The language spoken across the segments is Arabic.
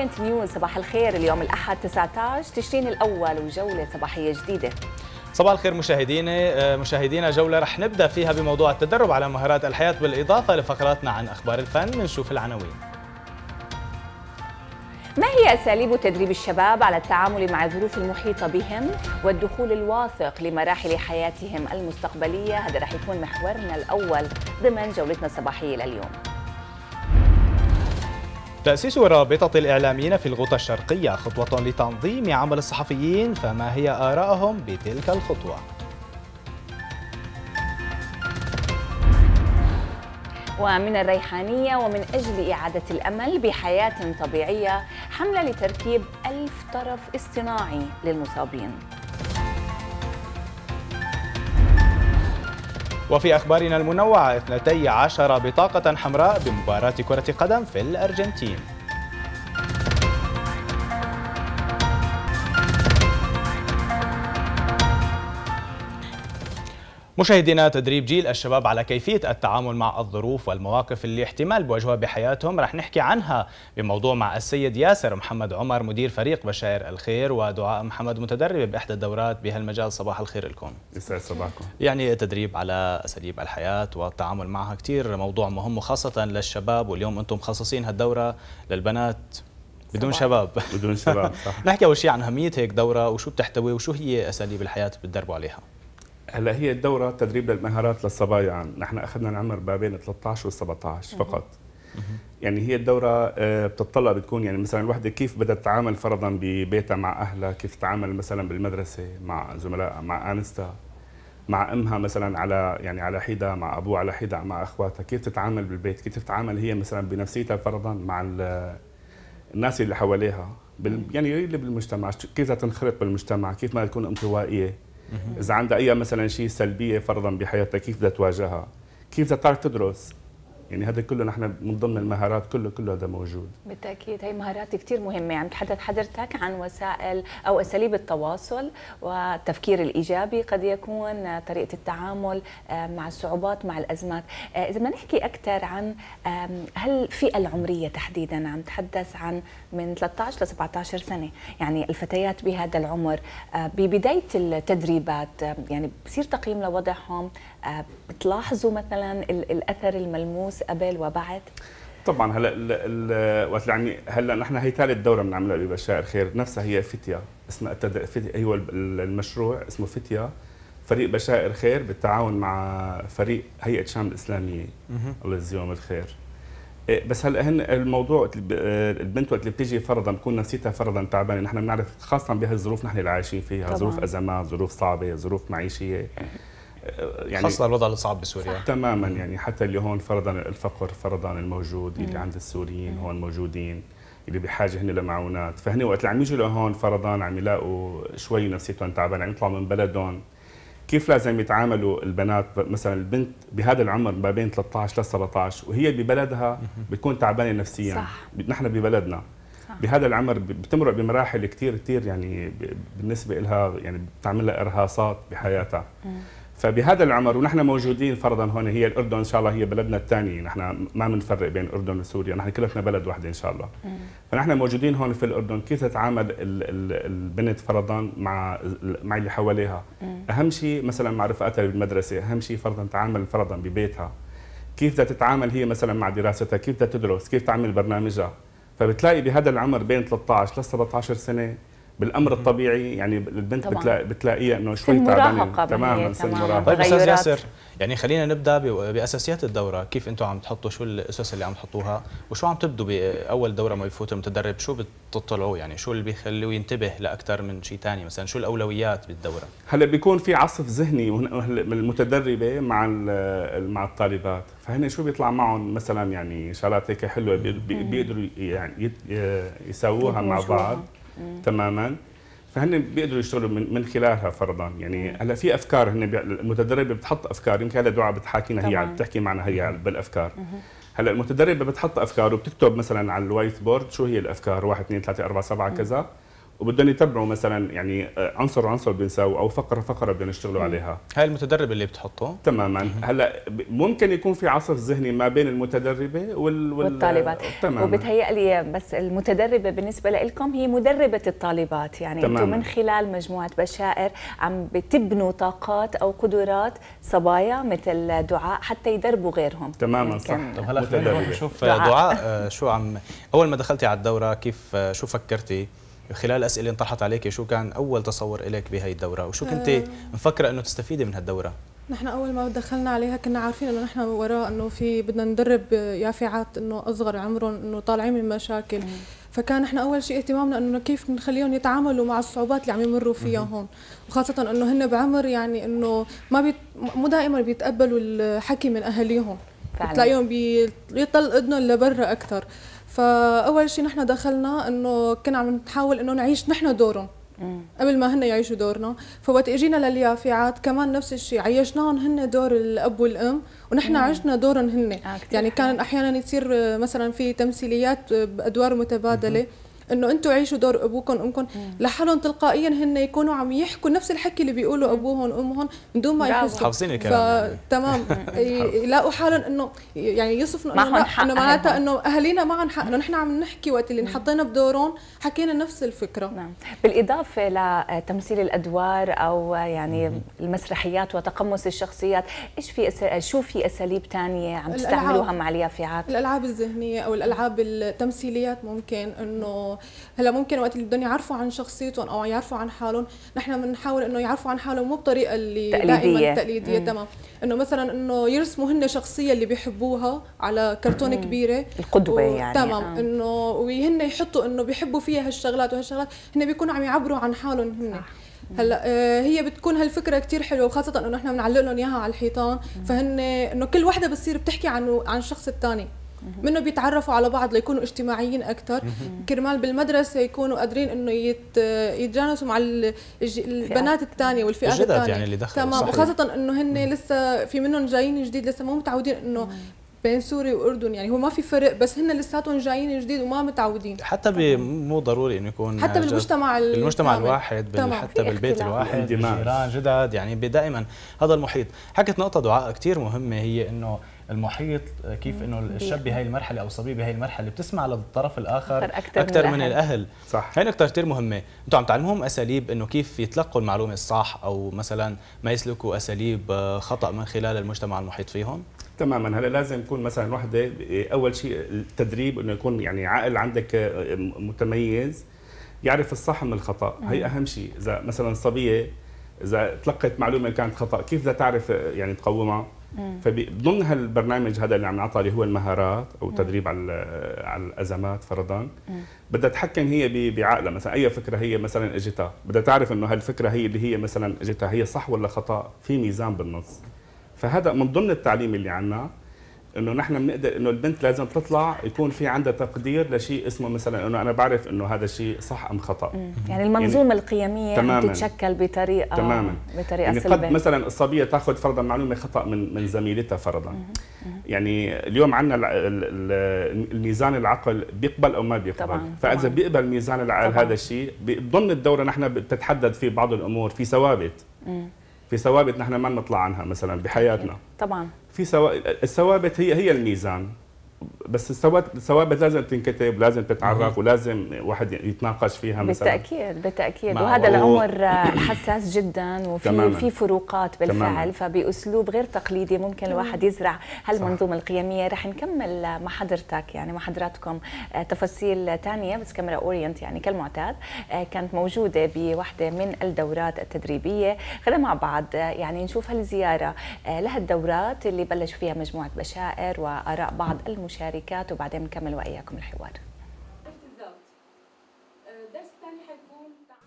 اورينت نيوز صباح الخير اليوم الأحد 19 تشرين الأول وجولة صباحية جديدة. صباح الخير مشاهدينا مشاهدينا جولة رح نبدأ فيها بموضوع التدرب على مهارات الحياة بالإضافة لفقراتنا عن أخبار الفن. بنشوف العناوين. ما هي أساليب تدريب الشباب على التعامل مع الظروف المحيطة بهم والدخول الواثق لمراحل حياتهم المستقبلية؟ هذا رح يكون محورنا الأول ضمن جولتنا الصباحية لليوم. تأسيس رابطة الإعلاميين في الغوطة الشرقية خطوة لتنظيم عمل الصحفيين فما هي آراءهم بتلك الخطوة؟ ومن الريحانية ومن أجل إعادة الأمل بحياة طبيعية حملة لتركيب ألف طرف اصطناعي للمصابين وفي أخبارنا المنوعة 12 بطاقة حمراء بمباراة كرة قدم في الأرجنتين. مشاهدينا تدريب جيل الشباب على كيفية التعامل مع الظروف والمواقف اللي احتمال بواجهوها بحياتهم. رح نحكي عنها بموضوع مع السيد ياسر محمد عمر مدير فريق بشائر الخير ودعاء محمد متدربة بإحدى الدورات بهالمجال. صباح الخير لكم. يسعد صباحكم. يعني تدريب على أساليب الحياة والتعامل معها كثير موضوع مهم وخاصة للشباب. واليوم أنتم مخصصين هالدورة للبنات بدون شباب. بدون شباب صح. نحكي أول شيء عن أهمية هيك دورة وشو بتحتوي وشو هي أساليب الحياة بتدربوا عليها؟ هلا هي الدورة تدريب للمهارات للصبايا نحن أخذنا العمر ما بين 13 و 17 فقط. يعني هي الدورة آه، بتطلع بتكون يعني مثلا الوحدة كيف بدها تتعامل فرضا ببيتها مع أهلها؟ كيف تتعامل مثلا بالمدرسة مع زملائها مع أنستها مع أمها مثلا على يعني على حدة مع أبوها على حدة مع أخواتها؟ كيف تتعامل بالبيت؟ كيف تتعامل هي مثلا بنفسيتها فرضا مع الناس اللي حواليها؟ بال يعني اللي بالمجتمع كيف تنخرط بالمجتمع؟ كيف ما تكون انطوائية؟ إذا عندها أي مثلا شيء سلبية فرضا بحياتها كيف بدها تواجهها؟ كيف بدها تعرف تدرس؟ يعني هذا كله نحن من ضمن المهارات كله كله هذا موجود. بالتأكيد هي مهارات كثير مهمة. عم تحدث حضرتك عن وسائل أو أساليب التواصل والتفكير الإيجابي قد يكون طريقة التعامل آه، مع الصعوبات مع الأزمات. آه، إذا بدنا نحكي أكثر عن هل الفئة العمرية تحديدا عم تحدث عن من 13 ل 17 سنة؟ يعني الفتيات بهذا العمر آه، ببداية التدريبات يعني بصير تقييم لوضعهم بتلاحظوا مثلا الأثر الملموس قبل وبعد؟ طبعا هلا وقت يعني هلا نحن هي ثالث دورة بنعملها ببشائر خير نفسها هي فتيا اسمها التد... فتيا هو المشروع اسمه فتيا فريق بشائر خير بالتعاون مع فريق هيئة شام الإسلامية. الله يجزيهم الخير. إيه، بس هلا هن الموضوع البنت وقت اللي بتيجي فرضا بكون نفسيتها فرضا تعبانة نحن بنعرف خاصه بهالظروف نحن اللي عايشين فيها طبعا. ظروف أزمات ظروف صعبة ظروف معيشية. يعني خاصة الوضع الصعب بسوريا. تماما يعني حتى اللي هون فرضا الفقر فرضا الموجود اللي عند السوريين هون موجودين اللي بحاجة هن لمعونات. فهن وقت اللي عم يجوا لهون فرضا عم يلاقوا شوي نفسيتهم تعبانة عم يطلعوا من بلدهم. كيف لازم يتعاملوا البنات؟ مثلا البنت بهذا العمر ما بين 13 ل 17 وهي ببلدها بتكون تعبانة نفسيا. صح. نحن ببلدنا. صح. بهذا العمر بتمرق بمراحل كثير كثير يعني بالنسبة لها يعني بتعمل لها إرهاصات بحياتها. مم. فبهذا العمر ونحن موجودين فرضا هون هي الأردن إن شاء الله هي بلدنا الثاني. نحن ما بنفرق بين الأردن وسوريا نحن كلنا بلد واحد إن شاء الله. فنحن موجودين هون في الأردن. كيف تتعامل البنت فرضا مع مع اللي حواليها. أهم شيء مثلا مع رفقاتها بالمدرسة أهم شيء فرضا تعامل فرضا ببيتها. كيف بدها تتعامل هي مثلا مع دراستها؟ كيف بدها تدرس؟ كيف تعمل برنامجها؟ فبتلاقي بهذا العمر بين 13 ل 17 سنة بالأمر الطبيعي يعني البنت طبعا. بتلاقي بتلاقيها إنه شوي تعبانة. تماما سن مراهقة. طيب أستاذ ياسر يعني خلينا نبدأ بأساسيات الدورة. كيف أنتم عم تحطوا؟ شو الأسس اللي عم تحطوها؟ وشو عم تبدوا بأول دورة ما يفوت المتدرب؟ شو بتطلعوا؟ يعني شو اللي بيخليه ينتبه لأكثر من شيء ثاني مثلا شو الأولويات بالدورة؟ هلأ بيكون في عصف ذهني من المتدربه مع مع الطالبات. فهن شو بيطلع معهم؟ مثلا يعني شغلات هيك حلوة بيقدروا يعني يساووها مع بعض. تماما. فهن بيقدروا يشتغلوا من, من خلالها فرضا. يعني هلأ في أفكار هن المتدربة بتحط أفكار. يمكن هلا دعاء بتحاكينا هي بتحكي معنا هي بالأفكار. هلأ المتدربة بتحط أفكار وبتكتب مثلا على ال whiteboard شو هي الأفكار. 1 2 3 4 7 كذا. وبدهم يتبعوا مثلا يعني آه، عنصر عنصر بنساوي أو فقرة فقرة بدهم يشتغلوا عليها. هاي المتدرب اللي بتحطه؟ تماما. هلأ ممكن يكون في عصف ذهني ما بين المتدربة وال... وال... والطالبات. تماما. وبتهيألي بس المتدربة بالنسبة لكم هي مدربة الطالبات. يعني تماماً. أنتم من خلال مجموعة بشائر عم بتبنوا طاقات أو قدرات صبايا مثل دعاء حتى يدربوا غيرهم. تماما صح. طب هلا. خلينا نشوف دعاء. دعاء آه، شو عم أول ما دخلتي على الدورة كيف آه، شو فكرتي؟ خلال الاسئله اللي انطرحت عليك شو كان أول تصور لك بهي الدورة؟ وشو كنت مفكرة إنه تستفيدي من هالدورة؟ نحن أول ما دخلنا عليها كنا عارفين إنه نحن وراء إنه في بدنا ندرب يافعات إنه أصغر عمرهم إنه طالعين من مشاكل. فكان إحنا أول شيء اهتمامنا إنه كيف نخليهم يتعاملوا مع الصعوبات اللي عم يمروا فيها هون. وخاصة إنه هن بعمر يعني إنه ما بيت مو دائما بيتقبلوا الحكي من أهاليهم. فعلاً. بتلاقيهم بيطل اذنهم لبرا أكثر. فأول شيء نحن دخلنا إنه كنا عم نحاول إنه نعيش نحن دورهم. قبل ما هن يعيشوا دورنا. فوقت إجينا لليافعات كمان نفس الشيء عيشناهم هن دور الأب والأم ونحن عشنا دورهم هن آه، يعني كان. أحيانا يصير آه، مثلا في تمثيليات آه، بأدوار متبادلة. إنه أنتم عيشوا دور ابوكم وامكم لحالهم تلقائيا هن يكونوا عم يحكوا نفس الحكي اللي بيقولوا ابوهم وامهم من دون ما. يحسوا. حافظين الكلام يعني. فتمام يلاقوا حالهم إنه يعني يصفوا معهم إنه انه معناتها. إنه أهالينا معهم حق إنه نحن عم نحكي وقت اللي انحطينا بدورهم حكينا نفس الفكرة. نعم. بالإضافة لتمثيل الأدوار أو يعني المسرحيات وتقمص الشخصيات إيش في أس... شو في أساليب تانية عم. تستعملوها مع اليافعات؟ الألعاب الذهنية أو الألعاب التمثيليات ممكن إنه هلا ممكن وقت اللي بدهم يعرفوا عن شخصيتهم أو يعرفوا عن حالهم نحن بنحاول إنه يعرفوا عن حالهم مو بطريقة اللي تقليدية. دائما تقليديه تمام. إنه مثلا إنه يرسموا هن شخصيه اللي بيحبوها على كرتونه كبيرة. القدوة يعني. تمام. آه. إنه وهن يحطوا إنه بيحبوا فيها هالشغلات وهالشغلات هن بيكونوا عم يعبروا عن حالهم هن. صح. هلا آه، هي بتكون هالفكرة كتير حلوة وخاصة إنه نحن بنعلق لهم إياها على الحيطان. فهن إنه كل وحدة بتصير بتحكي عن عن الشخص الثاني منه بيتعرفوا على بعض ليكونوا اجتماعيين أكثر كرمال بالمدرسة يكونوا قادرين إنه يت يتجانسوا مع البنات الثانية والفئات الجدد الثانية يعني اللي دخلوا، تمام. وخاصة إنه هن لسه في منهم جايين جديد لسه مو متعودين إنه بين سوريا وأردن. يعني هو ما في فرق بس هن لساتهم جايين جديد وما متعودين. حتى ب- مو ضروري إنه يكون حتى بالمجتمع ال- بالمجتمع كامل. الواحد بال-. حتى بالبيت اختلاف. الواحد. بالجيران جدد. يعني دائما هذا المحيط. حكت نقطة دعاء كثير مهمة هي إنه المحيط كيف إنه الشاب بهي المرحلة أو الصبي بهي المرحلة بتسمع للطرف الآخر أكثر من أكثر من الأهل. الأهل. صح. هاي نقطة كثير مهمة، أنتم عم تعلموهم أساليب إنه كيف يتلقوا المعلومة الصح أو مثلا ما يسلكوا أساليب آه، خطأ من خلال المجتمع المحيط فيهم؟ تماما. هلأ لازم يكون مثلا وحدة أول شيء التدريب إنه يكون يعني عقل عندك آه، متميز يعرف الصح من الخطأ. هي أهم شيء. إذا مثلا صبية إذا تلقت معلومة كانت خطأ كيف بدها تعرف آه، يعني تقومها؟ فضمن هالبرنامج هذا اللي عم نعطى اللي هو المهارات أو تدريب على على الأزمات فرضا بدها تحكم هي بعقلها. مثلا أي فكرة هي مثلا اجتها بدها تعرف إنه هالفكرة هي اللي هي مثلا اجتها هي صح ولا خطأ؟ في ميزان بالنص. فهذا من ضمن التعليم اللي عنا. إنه نحن بنقدر إنه البنت لازم تطلع يكون في عندها تقدير لشيء اسمه مثلا إنه أنا بعرف إنه هذا الشيء صح أم خطأ. يعني المنظومة القيمية عم تماما. تتشكل بطريقة تماما. بطريقة يعني سلبية. قد مثلا الصبية تأخذ فرضا معلومة خطأ من من زميلتها فرضا. يعني اليوم عندنا الميزان العقل بيقبل أو ما بيقبل. طبعاً، فإذا طبعاً. بيقبل ميزان العقل طبعاً. هذا الشيء ضمن الدورة نحن بتتحدد في بعض الأمور في ثوابت. في ثوابت نحن ما نطلع عنها مثلا بحياتنا. طبعا. في سوا... الثوابت هي هي الميزان. بس الثوابت الثوابت لازم تنكتب لازم تتعرف ولازم واحد يتناقش فيها مثلا. بالتأكيد بالتأكيد. وهذا هو- العمر حساس جدا وفي تماماً. في فروقات بالفعل تماماً. فبأسلوب غير تقليدي ممكن الواحد يزرع. هالمنظومه القيمية رح نكمل مع حضرتك يعني مع حضراتكم آه، تفاصيل ثانية بس كاميرا أورينت يعني كالمعتاد آه، كانت موجودة بوحدة من الدورات التدريبية. خلينا مع بعض آه، يعني نشوف هالزيارة لهالدورات اللي بلشوا فيها مجموعة بشائر وآراء بعض المشاركات وبعدين نكمل وإياكم الحوار.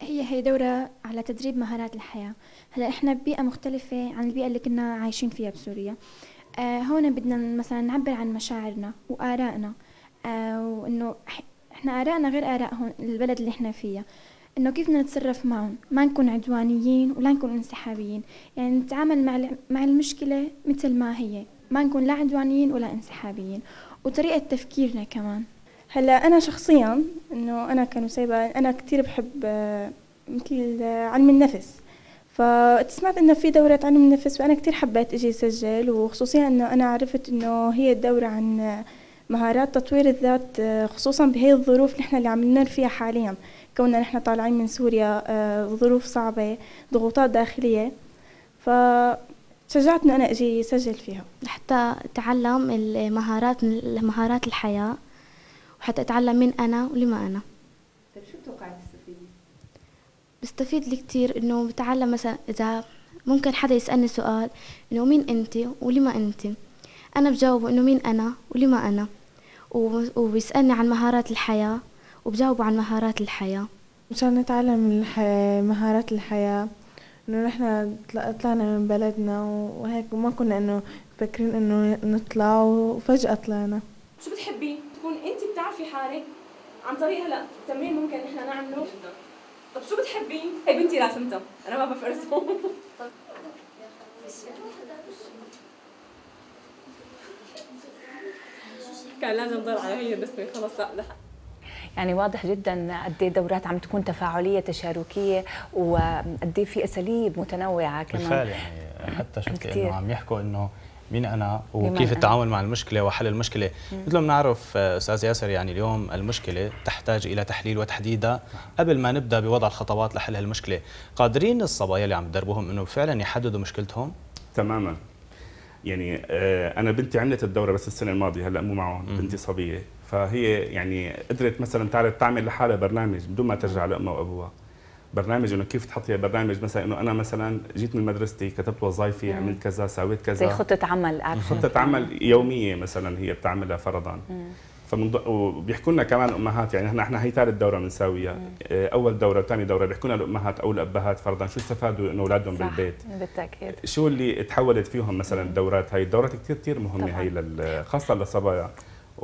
هي هي دورة على تدريب مهارات الحياة. هلا إحنا ببيئة مختلفة عن البيئة اللي كنا عايشين فيها بسوريا. آه هون بدنا مثلا نعبر عن مشاعرنا وآرائنا. آه وإنه إحنا آرائنا غير آراء هون البلد اللي إحنا فيها. إنه كيف بدنا نتصرف معهم؟ ما نكون عدوانيين ولا نكون انسحابيين. يعني نتعامل مع مع المشكلة مثل ما هي. ما نكون لا عدوانيين ولا انسحابيين. وطريقة تفكيرنا كمان. هلا أنا شخصيا إنه أنا كنسيبة أنا كثير بحب آه، مثل آه، علم النفس. فسمعت إنه في دورة علم النفس فأنا كثير حبيت إجي اسجل وخصوصيا إنه أنا عرفت إنه هي الدورة عن مهارات تطوير الذات آه، خصوصا بهي الظروف إحنا اللي عم نمر فيها حاليا. كوننا نحن طالعين من سوريا ظروف صعبة ضغوطات داخلية. فشجعت انه أنا أجي اسجل فيها. لحتى أتعلم المهارات مهارات الحياة وحتى أتعلم مين أنا ولما أنا. طيب شو بتوقعي تستفيدي؟ بستفيد لي كثير إنه بتعلم مثلا إذا ممكن حدا يسألني سؤال إنه مين انت ولما انت؟ أنا بجاوبه إنه مين أنا ولما أنا. وبيسألني عن مهارات الحياة وبجاوبه عن مهارات الحياة. مشان نتعلم الحياة مهارات الحياة إنه نحن طلعنا من بلدنا وهيك وما كنا إنه مفكرين إنه نطلع وفجأة طلعنا. شو بتحبي؟ تكون أنت بتعرفي حالك؟ عن طريق هلا تمرين ممكن نحن نعمله. طب شو بتحبي؟ هي بنتي راسمتها أنا ما بعرف كان لازم ضل على هي الرسمه خلص لا. يعني واضح جدا قد إيه دورات عم تكون تفاعلية تشاركية وقد إيه في أساليب متنوعة كمان. بالفعل يعني حتى شفت إنه عم يحكوا إنه مين أنا وكيف التعامل مع المشكلة وحل المشكلة. مثل ما بنعرف أستاذ ياسر يعني اليوم المشكلة تحتاج إلى تحليل وتحديدها قبل ما نبدأ بوضع الخطوات لحل هالمشكله قادرين الصبايا اللي عم تدربوهم إنه فعلا يحددوا مشكلتهم؟ تماما. يعني آه، أنا بنتي عملت الدورة بس السنة الماضية هلأ مو معهم بنتي صبية. فهي يعني قدرت مثلا تعرف تعمل لحالها برنامج بدون ما ترجع لأمها وأبوها. برنامج إنه كيف تحطي برنامج مثلا إنه أنا مثلا جيت من مدرستي كتبت وظائفي عملت كذا سويت كذا. زي خطة عمل خطة عمل يومية مثلا هي بتعملها فرضا. فمن وبيحكوا لنا كمان الامهات يعني إحنا إحنا هي ثالث دورة بنساويها. آه، أول دورة ثاني دورة بيحكوا لنا الأمهات أو الأبهات فرضا شو استفادوا إنه أولادهم بالبيت. بالتأكيد. شو اللي تحولت فيهم مثلا الدورات هي الدورات كثير كثير مهمة طبعا. هي خاصة للصبايا.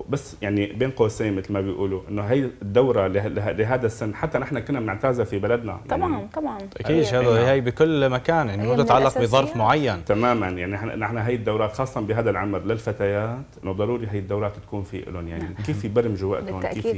بس يعني بين قوسين مثل ما بيقولوا إنه هي الدورة لهذا السن. حتى نحن كنا بنعتازها في بلدنا. طبعا يعني طبعا أكيد هذا هي بكل مكان. يعني مو تتعلق بظرف معين. تماما. يعني نحن نحن هي الدورات خاصه بهذا العمر للفتيات. إنه ضروري هي الدورات تكون في لهم يعني نعم. كيف يبرمجوا وقتهم؟ كيف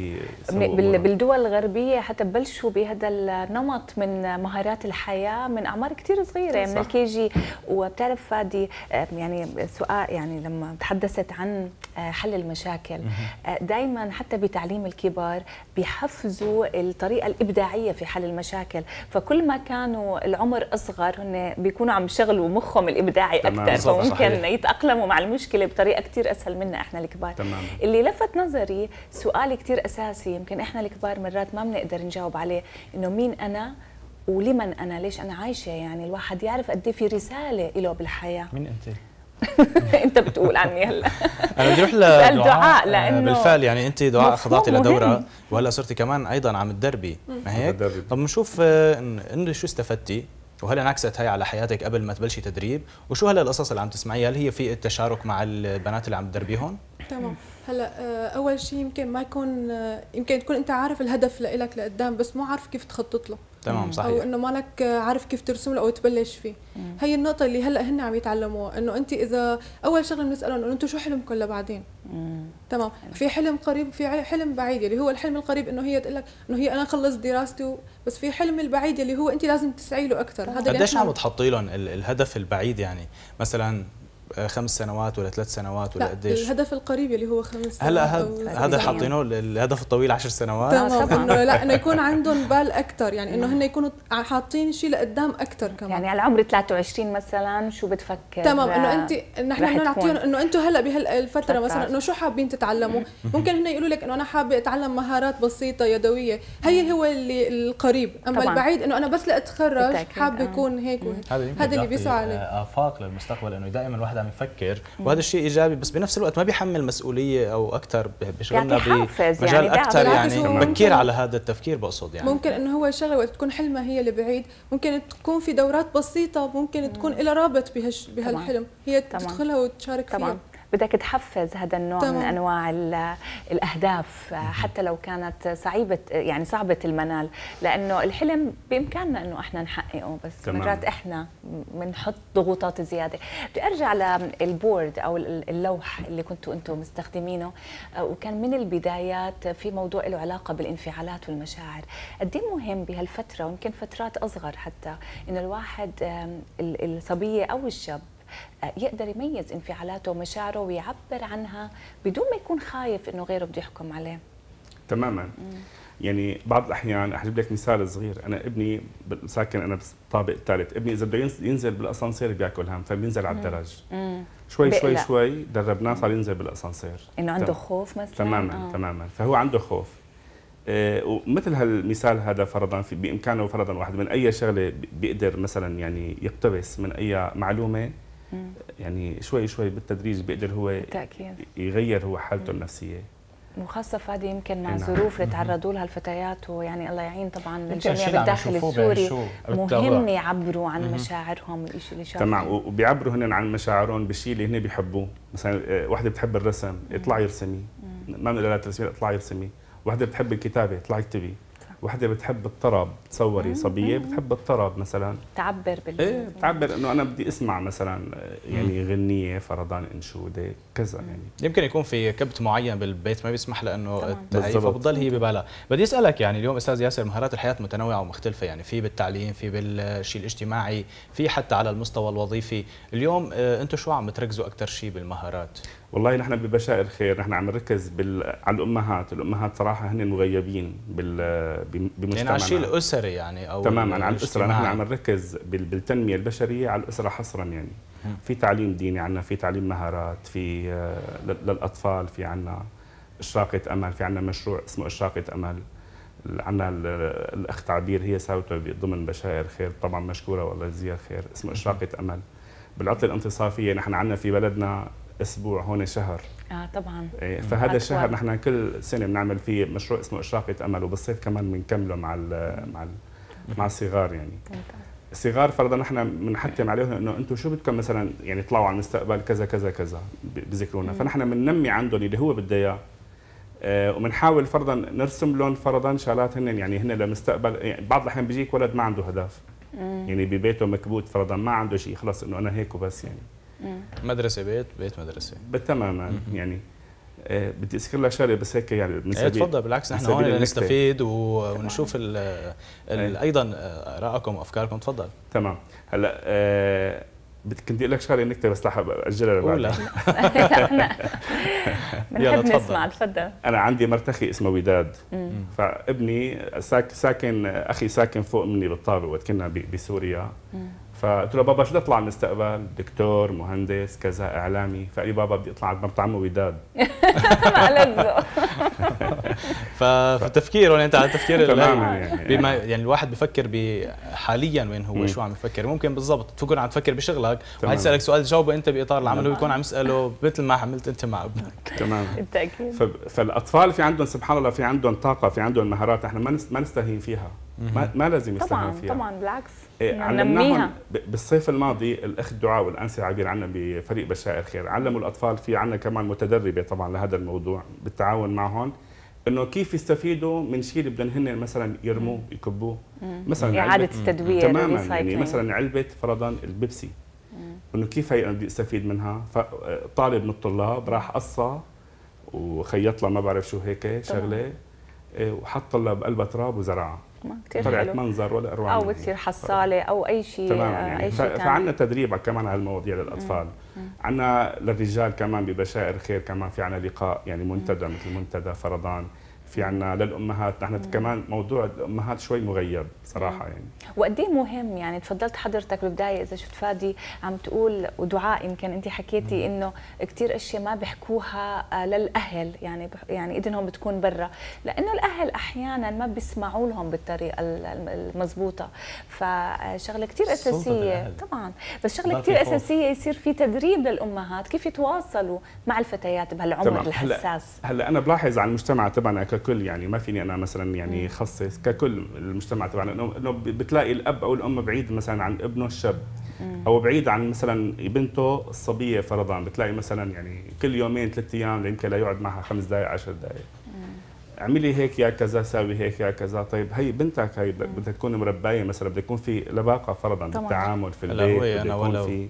بالدول الغربية حتى بلشوا بهذا النمط من مهارات الحياة من أعمار كثير صغيرة. يعني من الكي جي. وبتعرف فادي يعني سؤال يعني لما تحدثت عن حل المشاكل المشاكل. آه، دائما حتى بتعليم الكبار بيحفزوا الطريقة الإبداعية في حل المشاكل. فكل ما كانوا العمر أصغر هن بيكونوا عم يشغلوا مخهم الإبداعي أكثر فممكن صحيح. يتأقلموا مع المشكلة بطريقة كثير أسهل منا إحنا الكبار. تمام. اللي لفت نظري سؤال كثير أساسي يمكن إحنا الكبار مرات ما بنقدر نجاوب عليه إنه مين أنا ولمن أنا؟ ليش أنا عايشة؟ يعني الواحد يعرف قد إيه في رسالة له بالحياة. مين أنت؟ انت بتقول عني هلا. أنا بدي أروح لدعاء. لأنه بالفعل يعني أنت دعاء خضعتي لدورة. وهلأ صرتي كمان أيضا عم تدربي ما هيك؟ طب بنشوف آه، إنه شو استفدتي؟ وهل انعكست هي على حياتك قبل ما تبلشي تدريب؟ وشو هلأ القصص اللي عم تسمعيها؟ هل هي في التشارك مع البنات اللي عم تدربيهم تمام. هلأ آه، أول شيء يمكن ما يكون آه، يمكن تكون أنت عارف الهدف لإلك لقدام بس مو عارف كيف تخطط له. تمام صحيح. أو إنه مالك عارف كيف ترسم له أو تبلش فيه. مم. هي النقطة اللي هلأ هن عم يتعلموها إنه انت إذا أول شغلة بنسألهم إنه أنتم شو حلمكم لبعدين تمام. في حلم قريب وفي حلم بعيد اللي هو الحلم القريب إنه هي تقول لك إنه هي أنا خلصت دراستي بس في حلم البعيد اللي هو انت لازم تسعي له أكثر هذا قديش عم تحطي لهم الهدف البعيد يعني؟ مثلا خمس سنوات ولا ثلاث سنوات ولا قديش؟ الهدف القريب اللي هو خمس سنوات هلا هذا حاطينه الهدف الطويل 10 سنوات. تمام. إنه لا إنه يكون عندهم بال أكثر يعني إنه هن يكونوا حاطين شيء لقدام أكثر كمان. يعني على عمر 23 مثلا شو بتفكر؟ تمام. إنه انت نحن بدنا نعطيهم إنه أنتم هلا بهالفترة مثلا إنه شو حابين تتعلموا؟ ممكن هن يقولوا لك إنه أنا حابة أتعلم مهارات بسيطة يدوية. هي هو اللي القريب. أما طبعا. البعيد إنه أنا بس لأتخرج حابة اكون هيك هذا اللي بيسعى عليه آفاق للمستقبل إنه دائما الواحد عم يفكر وهذا الشيء إيجابي بس بنفس الوقت ما بيحمل مسؤولية أو أكثر بشغلنا يعني بمجال يعني أكثر يعني بكير على هذا التفكير بقصد يعني. ممكن إنه هو شغلة وقت تكون حلمها هي اللي بعيد ممكن تكون في دورات بسيطة ممكن تكون لها رابط بهالحلم هي تدخلها وتشارك فيها. بدك تحفز هذا النوع تمام. من أنواع ال- الأهداف حتى لو كانت صعيبة يعني صعبة المنال لأنه الحلم بإمكاننا إنه إحنا نحققه بس تمام. مرات إحنا بنحط ضغوطات زيادة بدي أرجع للبورد أو ال- اللوح اللي كنتوا أنتم مستخدمينه آه، وكان من البدايات في موضوع له علاقة بالانفعالات والمشاعر قد إيه مهم بهالفترة ويمكن فترات أصغر حتى إنه الواحد الصبية أو الشاب آه، يقدر يميز انفعالاته ومشاعره ويعبر عنها بدون ما يكون خايف إنه غيره بده يحكم عليه تماما يعني بعض الأحيان أجيب لك مثال صغير أنا ابني ساكن أنا بالطابق الثالث ابني إذا بده ينز- ينزل بالأسانسير بياكل هم فبينزل على الدرج مم. شوي شوي بقلق. شوي دربناه صار ينزل بالأسانسير إنه عنده تمام. خوف مثلا تماما آه. تماما فهو عنده خوف آه، ومثل هالمثال هذا فرضا في بإمكانه فرضا واحد من أي شغلة بي- بيقدر مثلا يعني يقتبس من أي معلومة مم. يعني شوي شوي بالتدريج بيقدر هو بالتأكيد. يغير هو حالته النفسية. وخاصة فادي يمكن مع نعم. الظروف اللي تعرضوا لها الفتيات ويعني الله يعين طبعا الشيء الجميع بالداخل السوري. مهم. يعبروا عن مشاعرهم والشيء اللي شافوه تمام وبيعبروا هن عن مشاعرهم بالشيء اللي هن بيحبوه. مثلا آه، وحدة بتحب الرسم اطلعي ارسمي. ما بنقول لها ترسمي اطلعي ارسمي. وحدة بتحب الكتابة اطلعي اكتبي. وحدة بتحب الطرب تصوري صبية بتحب الطرب مثلا. تعبر بال إيه بتعبر إنه أنا بدي أسمع مثلا يعني غنية فرضا انشوده كذا يعني. يمكن يكون في كبت معين بالبيت ما بيسمح. التعريف بالضبط. فبتضل هي ببالها. بدي أسألك يعني اليوم أستاذ ياسر مهارات الحياة متنوعة ومختلفة يعني في بالتعليم في بالشيء الاجتماعي في حتى على المستوى الوظيفي. اليوم آه، أنتم شو عم تركزوا أكثر شيء بالمهارات؟ والله نحن ببشائر خير نحن عم نركز بال... على الأمهات الأمهات صراحة هن مغيبين بال... بم- بمجتمعنا. يعني على الشيء الاسري يعني أو تماما على الأسرة. نحن. عم نركز بال- بالتنمية البشرية على الأسرة حصرا يعني. في تعليم ديني عندنا في تعليم مهارات في آه، لل- للأطفال في عندنا إشراقة أمل في عندنا مشروع اسمه إشراقة أمل. عندنا الأخت عبير هي ساوته ضمن بشائر خير طبعا مشكورة والله يجزيها خير اسمه إشراقة أمل. بالعطلة الانتصافية نحن عندنا في بلدنا أسبوع هون شهر. آه طبعا. إيه، فهذا. الشهر نحن كل سنة بنعمل فيه مشروع اسمه اشراقه امل وبالصيف كمان بنكمله مع ال مع ال مع الصغار يعني. ممتاز. الصغار فرضا نحن بنحتم عليهم إنه أنتم شو بدكم مثلا يعني طلعوا على المستقبل كذا كذا كذا بذكرونا. فنحن بننمي عندهم اللي هو بده إياه. آه، وبنحاول فرضا نرسم لهم فرضا شغلات هن يعني هن للمستقبل. يعني بعض الأحيان بيجيك ولد ما عنده هدف. يعني ببيته مكبوت فرضا ما عنده شيء خلص إنه أنا هيك وبس يعني. مدرسة بيت بيت مدرسة. تماما يعني آه، بدي اذكر لك شغلة بس هيك يعني من إيه سبيل- تفضل بالعكس نحن هون. نستفيد ونشوف ال ال. أيضا آرائكم وأفكاركم. تفضل. تمام. هلأ آه كنت أقول لك شغلة نكتة بس رح اجلها بنحب تفضل. نسمع. تفضل. أنا عندي مرتخي اسمه وداد. فابني ساك ساكن أخي ساكن فوق مني بالطابق وقت كنا بسوريا. فقلت له بابا شو بدي أطلع على المستقبل؟ دكتور مهندس كذا إعلامي. فقال لي بابا بدي أطلع عند مرت عمه وداد مع لذه فتفكير أنت على تفكير تماماً يعني. بما يعني الواحد بفكر ب حاليا وين هو. شو عم يفكر؟ ممكن بالضبط تكون عم تفكر بشغلك. وعم يسالك سؤال تجاوبه أنت بإطار العمل هو يكون عم يسأله مثل ما عملت أنت مع أبنك. تمام بالتأكيد. فالأطفال في عندهم سبحان الله في عندهم طاقة في عندهم مهارات إحنا ما نستهين فيها. ما, ما لازم يستهين طبعا فيها. طبعا بالعكس. إيه، ب- بالصيف الماضي الاخت دعاء والأنسة عبير عنا بفريق بشائر خير علموا الأطفال في عنا كمان متدربة طبعا لهذا الموضوع بالتعاون معهم إنه كيف يستفيدوا من شيء اللي بدهم هن مثلا يرموه يكبوه. مثلا إعادة التدوير تماما يعني. مثلا علبة فرضا البيبسي. إنه كيف هي أنا بدي استفيد منها فطالب من الطلاب راح قصها وخيط لها ما بعرف شو هيك شغلة إيه، وحط لها بقلبها تراب وزرعها. كثير طلعت حلو. منظر ولا أروع أو. بتصير حصالة أو أي شيء تماما آه، يعني. اي شيء فعندنا تدريب كمان على المواضيع للأطفال. عندنا للرجال كمان ببشائر خير كمان في عندنا لقاء يعني منتدى مثل منتدى فرضان. في عندنا للأمهات. نحن كمان موضوع الأمهات شوي مغيب صراحة يعني. وقد إيه مهم؟ يعني تفضلت حضرتك بالبداية إذا شفت فادي عم تقول ودعاء يمكن انت حكيتي إنه كثير أشياء ما بيحكوها آه، للأهل. يعني بح- يعني إذنهم بتكون برا. لأنه الأهل أحيانا ما بيسمعوا لهم بالطريقة ال- ال- المضبوطة. فشغله كثير سلطة أساسية. الأهل. طبعا. بس شغلة كثير. أساسية يصير في تدريب للأمهات. كيف يتواصلوا مع الفتيات بهالعمر تمام. هلأ الحساس؟ هلأ أنا بلاحظ على المجتمع تبعنا ككل يعني ما فيني أنا مثلا يعني خصص ككل المجتمع تبعنا. إنه بتلاقي الأب أو الأم بعيد مثلا عن ابنه الشاب أو بعيد عن مثلا بنته الصبية فرضا. بتلاقي مثلا يعني كل يومين ثلاث أيام يمكن لا يقعد معها خمس دقائق عشر دقائق اعملي هيك يا كذا ساوي هيك يا كذا. طيب هي بنتك هي بدها تكون مربايه مثلا بده يكون في لباقة فرضا. بالتعامل في البيت بده يكون في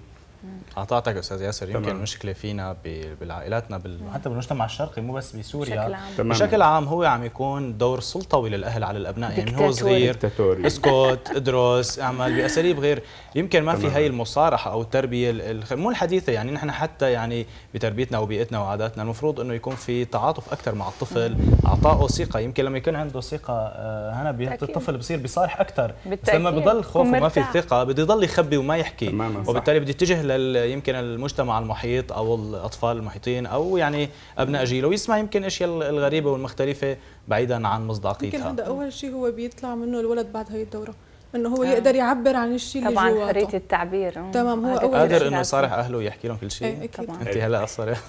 اعطيتك أستاذ ياسر يمكن تمام. مشكله فينا ب- بعائلاتنا بال... حتى بالمجتمع الشرقي مو بس بسوريا بشكل عام تماما بشكل عام هو عم يكون دور سلطوي للاهل على الأبناء يعني من هو. صغير اسكت ادرس اعمل بأساليب غير يمكن ما في تمام. هي المصارحة أو التربية ال- ال- مو الحديثة يعني نحن حتى يعني بتربيتنا وبيئتنا وعاداتنا المفروض إنه يكون في تعاطف أكثر مع الطفل اعطائه ثقة يمكن لما يكون عنده ثقة آه، هنا بي- بالتأكيد. الطفل بصير بيصارح أكثر بس. لما بضل خوف وما في. ثقة بده يضل يخبي وما يحكي. وبالتالي بده يتجه يمكن المجتمع المحيط أو الأطفال المحيطين أو يعني أبناء جيله ويسمع يمكن أشياء الغريبة والمختلفة بعيدا عن يمكن مصداقيتها هذا أول شيء هو بيطلع منه الولد بعد هاي الدورة. إنه هو يقدر يعبر عن الشيء اللي طبعا جواته حريه التعبير. مم. تمام، هو أول كتير قادر إنه. يصارح أهله ويحكي لهم كل شيء. أكيد. طبعا. أنت هلا إيه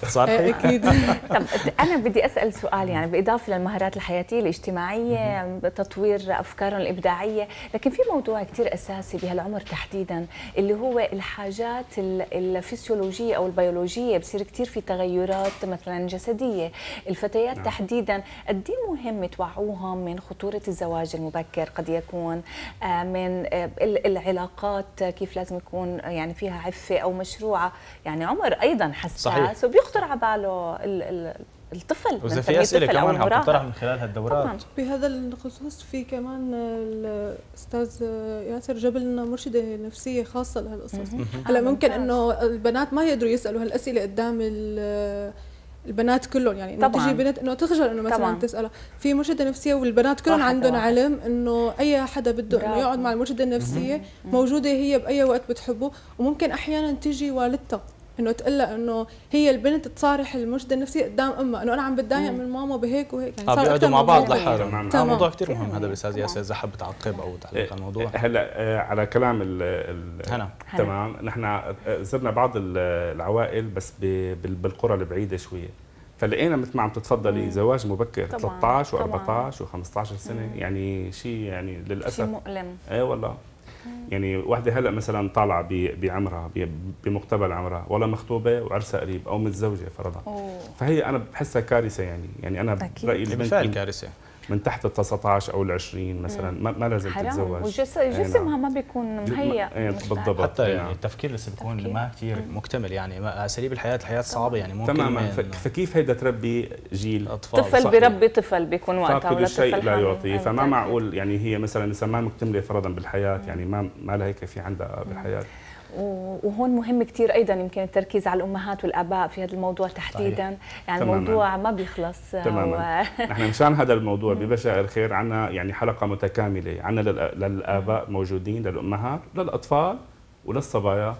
صارحه أكيد. طب أنا بدي أسأل سؤال يعني بالاضافه للمهارات الحياتية الاجتماعية تطوير أفكارهم الإبداعية. لكن في موضوع كثير أساسي بهالعمر تحديدا اللي هو الحاجات ال- الفسيولوجية أو البيولوجية. بصير كثير في تغيرات مثلا جسدية. الفتيات نعم. تحديدا قد إيه مهم توعوهم من خطورة الزواج المبكر؟ قد يكون آه، من آه، ال- العلاقات كيف لازم يكون يعني فيها عفة أو مشروعة يعني عمر أيضا حساس صحيح. وبيخطر على باله ال- ال- الطفل وإذا في أسئلة كمان عم. تطرح من خلال طبعا هالدورات بهذا الخصوص في كمان الأستاذ ياسر جاب لنا مرشدة نفسية خاصة لهالقصص هلأ آه، ممكن. إنه البنات ما يقدروا يسألوا هالأسئلة قدام ال- البنات كلهم يعني إنه طبعاً. تجي بنت إنه تخجل إنه مثلا طبعاً. تسالها في مرشدة نفسية والبنات كلهم عندهم واحد. علم إنه أي حدا بده إنه. يقعد مع المرشدة النفسية موجودة هي بأي وقت بتحبه وممكن أحيانا تيجي والدتها إنه تقول لها إنه هي البنت تصارح المرشده النفسيه قدام أمها إنه أنا عم بتضايق من ماما بهيك وهيك يعني آه صار بيقعدوا مع بعض. لحالهم. تمام. موضوع كثير مهم هذا بالاستاذ طبعاً. ياسر إذا حب تعقب أو تعليق على الموضوع. هلا آه، على كلام ال هنا. تمام. نحن آه، زرنا بعض ال- العوائل بس بالقرى البعيدة شوية. فلقينا مثل ما عم تتفضلي زواج مبكر طبعاً، 13 طبعاً. و14 و15 سنه يعني شيء يعني شيء للأسف. مؤلم. اي والله. يعني وحده هلأ مثلا طالعة ب- بعمرها ب- بمقتبل عمرها ولا مخطوبة وعرسها قريب أو متزوجة فرضا أوه. فهي أنا بحسها كارثة يعني يعني أنا. برأيي البنت بالفعل كارثة من تحت ال 19 أو ال 20 مثلا ما, ما لازم حرام تتزوج وجس- نعم. جسمها ما بيكون مهيأ إيه، مستعد. بالضبط. حتى نعم. يعني التفكير لسه بيكون. ما كثير مكتمل يعني أساليب الحياة الحياة صعبة يعني ممكن تماما فكيف هيدا تربي جيل أطفال طفل صحيح. بربي طفل بيكون وقتها ولا الشيء لا. يعطيه أيوة، فما. معقول يعني هي مثلا لسه ما مكتملة فرضا بالحياة يعني ما ما لها هيك في عندها بالحياة وهون مهم كثير أيضا يمكن التركيز على الأمهات والآباء في هذا الموضوع تحديدا. يعني تماماً. الموضوع ما بيخلص تماماً. نحن مشان هذا الموضوع ببشائر الخير عنا يعني حلقة متكاملة عنا للآباء موجودين للأمهات للأطفال وللصبايا.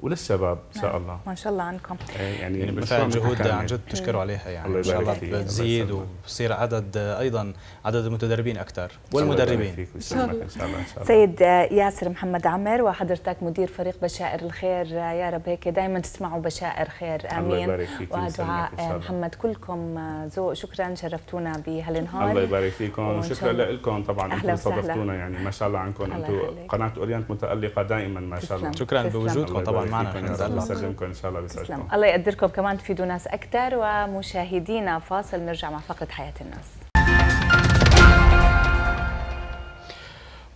وللشباب إن شاء الله ما شاء الله عنكم إيه، يعني يعني بالفعل جهود. عن جد تشكروا عليها يعني الله ان شاء الله يبارك فيك. الله بتزيد. وبصير عدد أيضا عدد المتدربين أكثر الله يبارك والمدربين فيك ويسلمك إن شاء الله إن شاء الله سيد ياسر محمد عمر وحضرتك مدير فريق بشائر الخير يا رب هيك دائما تسمعوا بشائر خير الله آمين يبارك فيك ويسلمك ودعاء إن شاء الله. محمد كلكم ذوق شكرا شرفتونا بهالنهار الله يبارك فيكم وشكرا شاء الله. لكم طبعا أنتم. استضفتونا يعني ما شاء الله عنكم أنتم. قناة اورينت متألقة دائما ما شاء الله. شكرا. بوجودكم الله طبعا معنا. يسلمكم إن شاء الله بيسعدكم الله يقدركم كمان تفيدوا ناس أكثر ومشاهدينا فاصل. نرجع مع فقرة حياة الناس.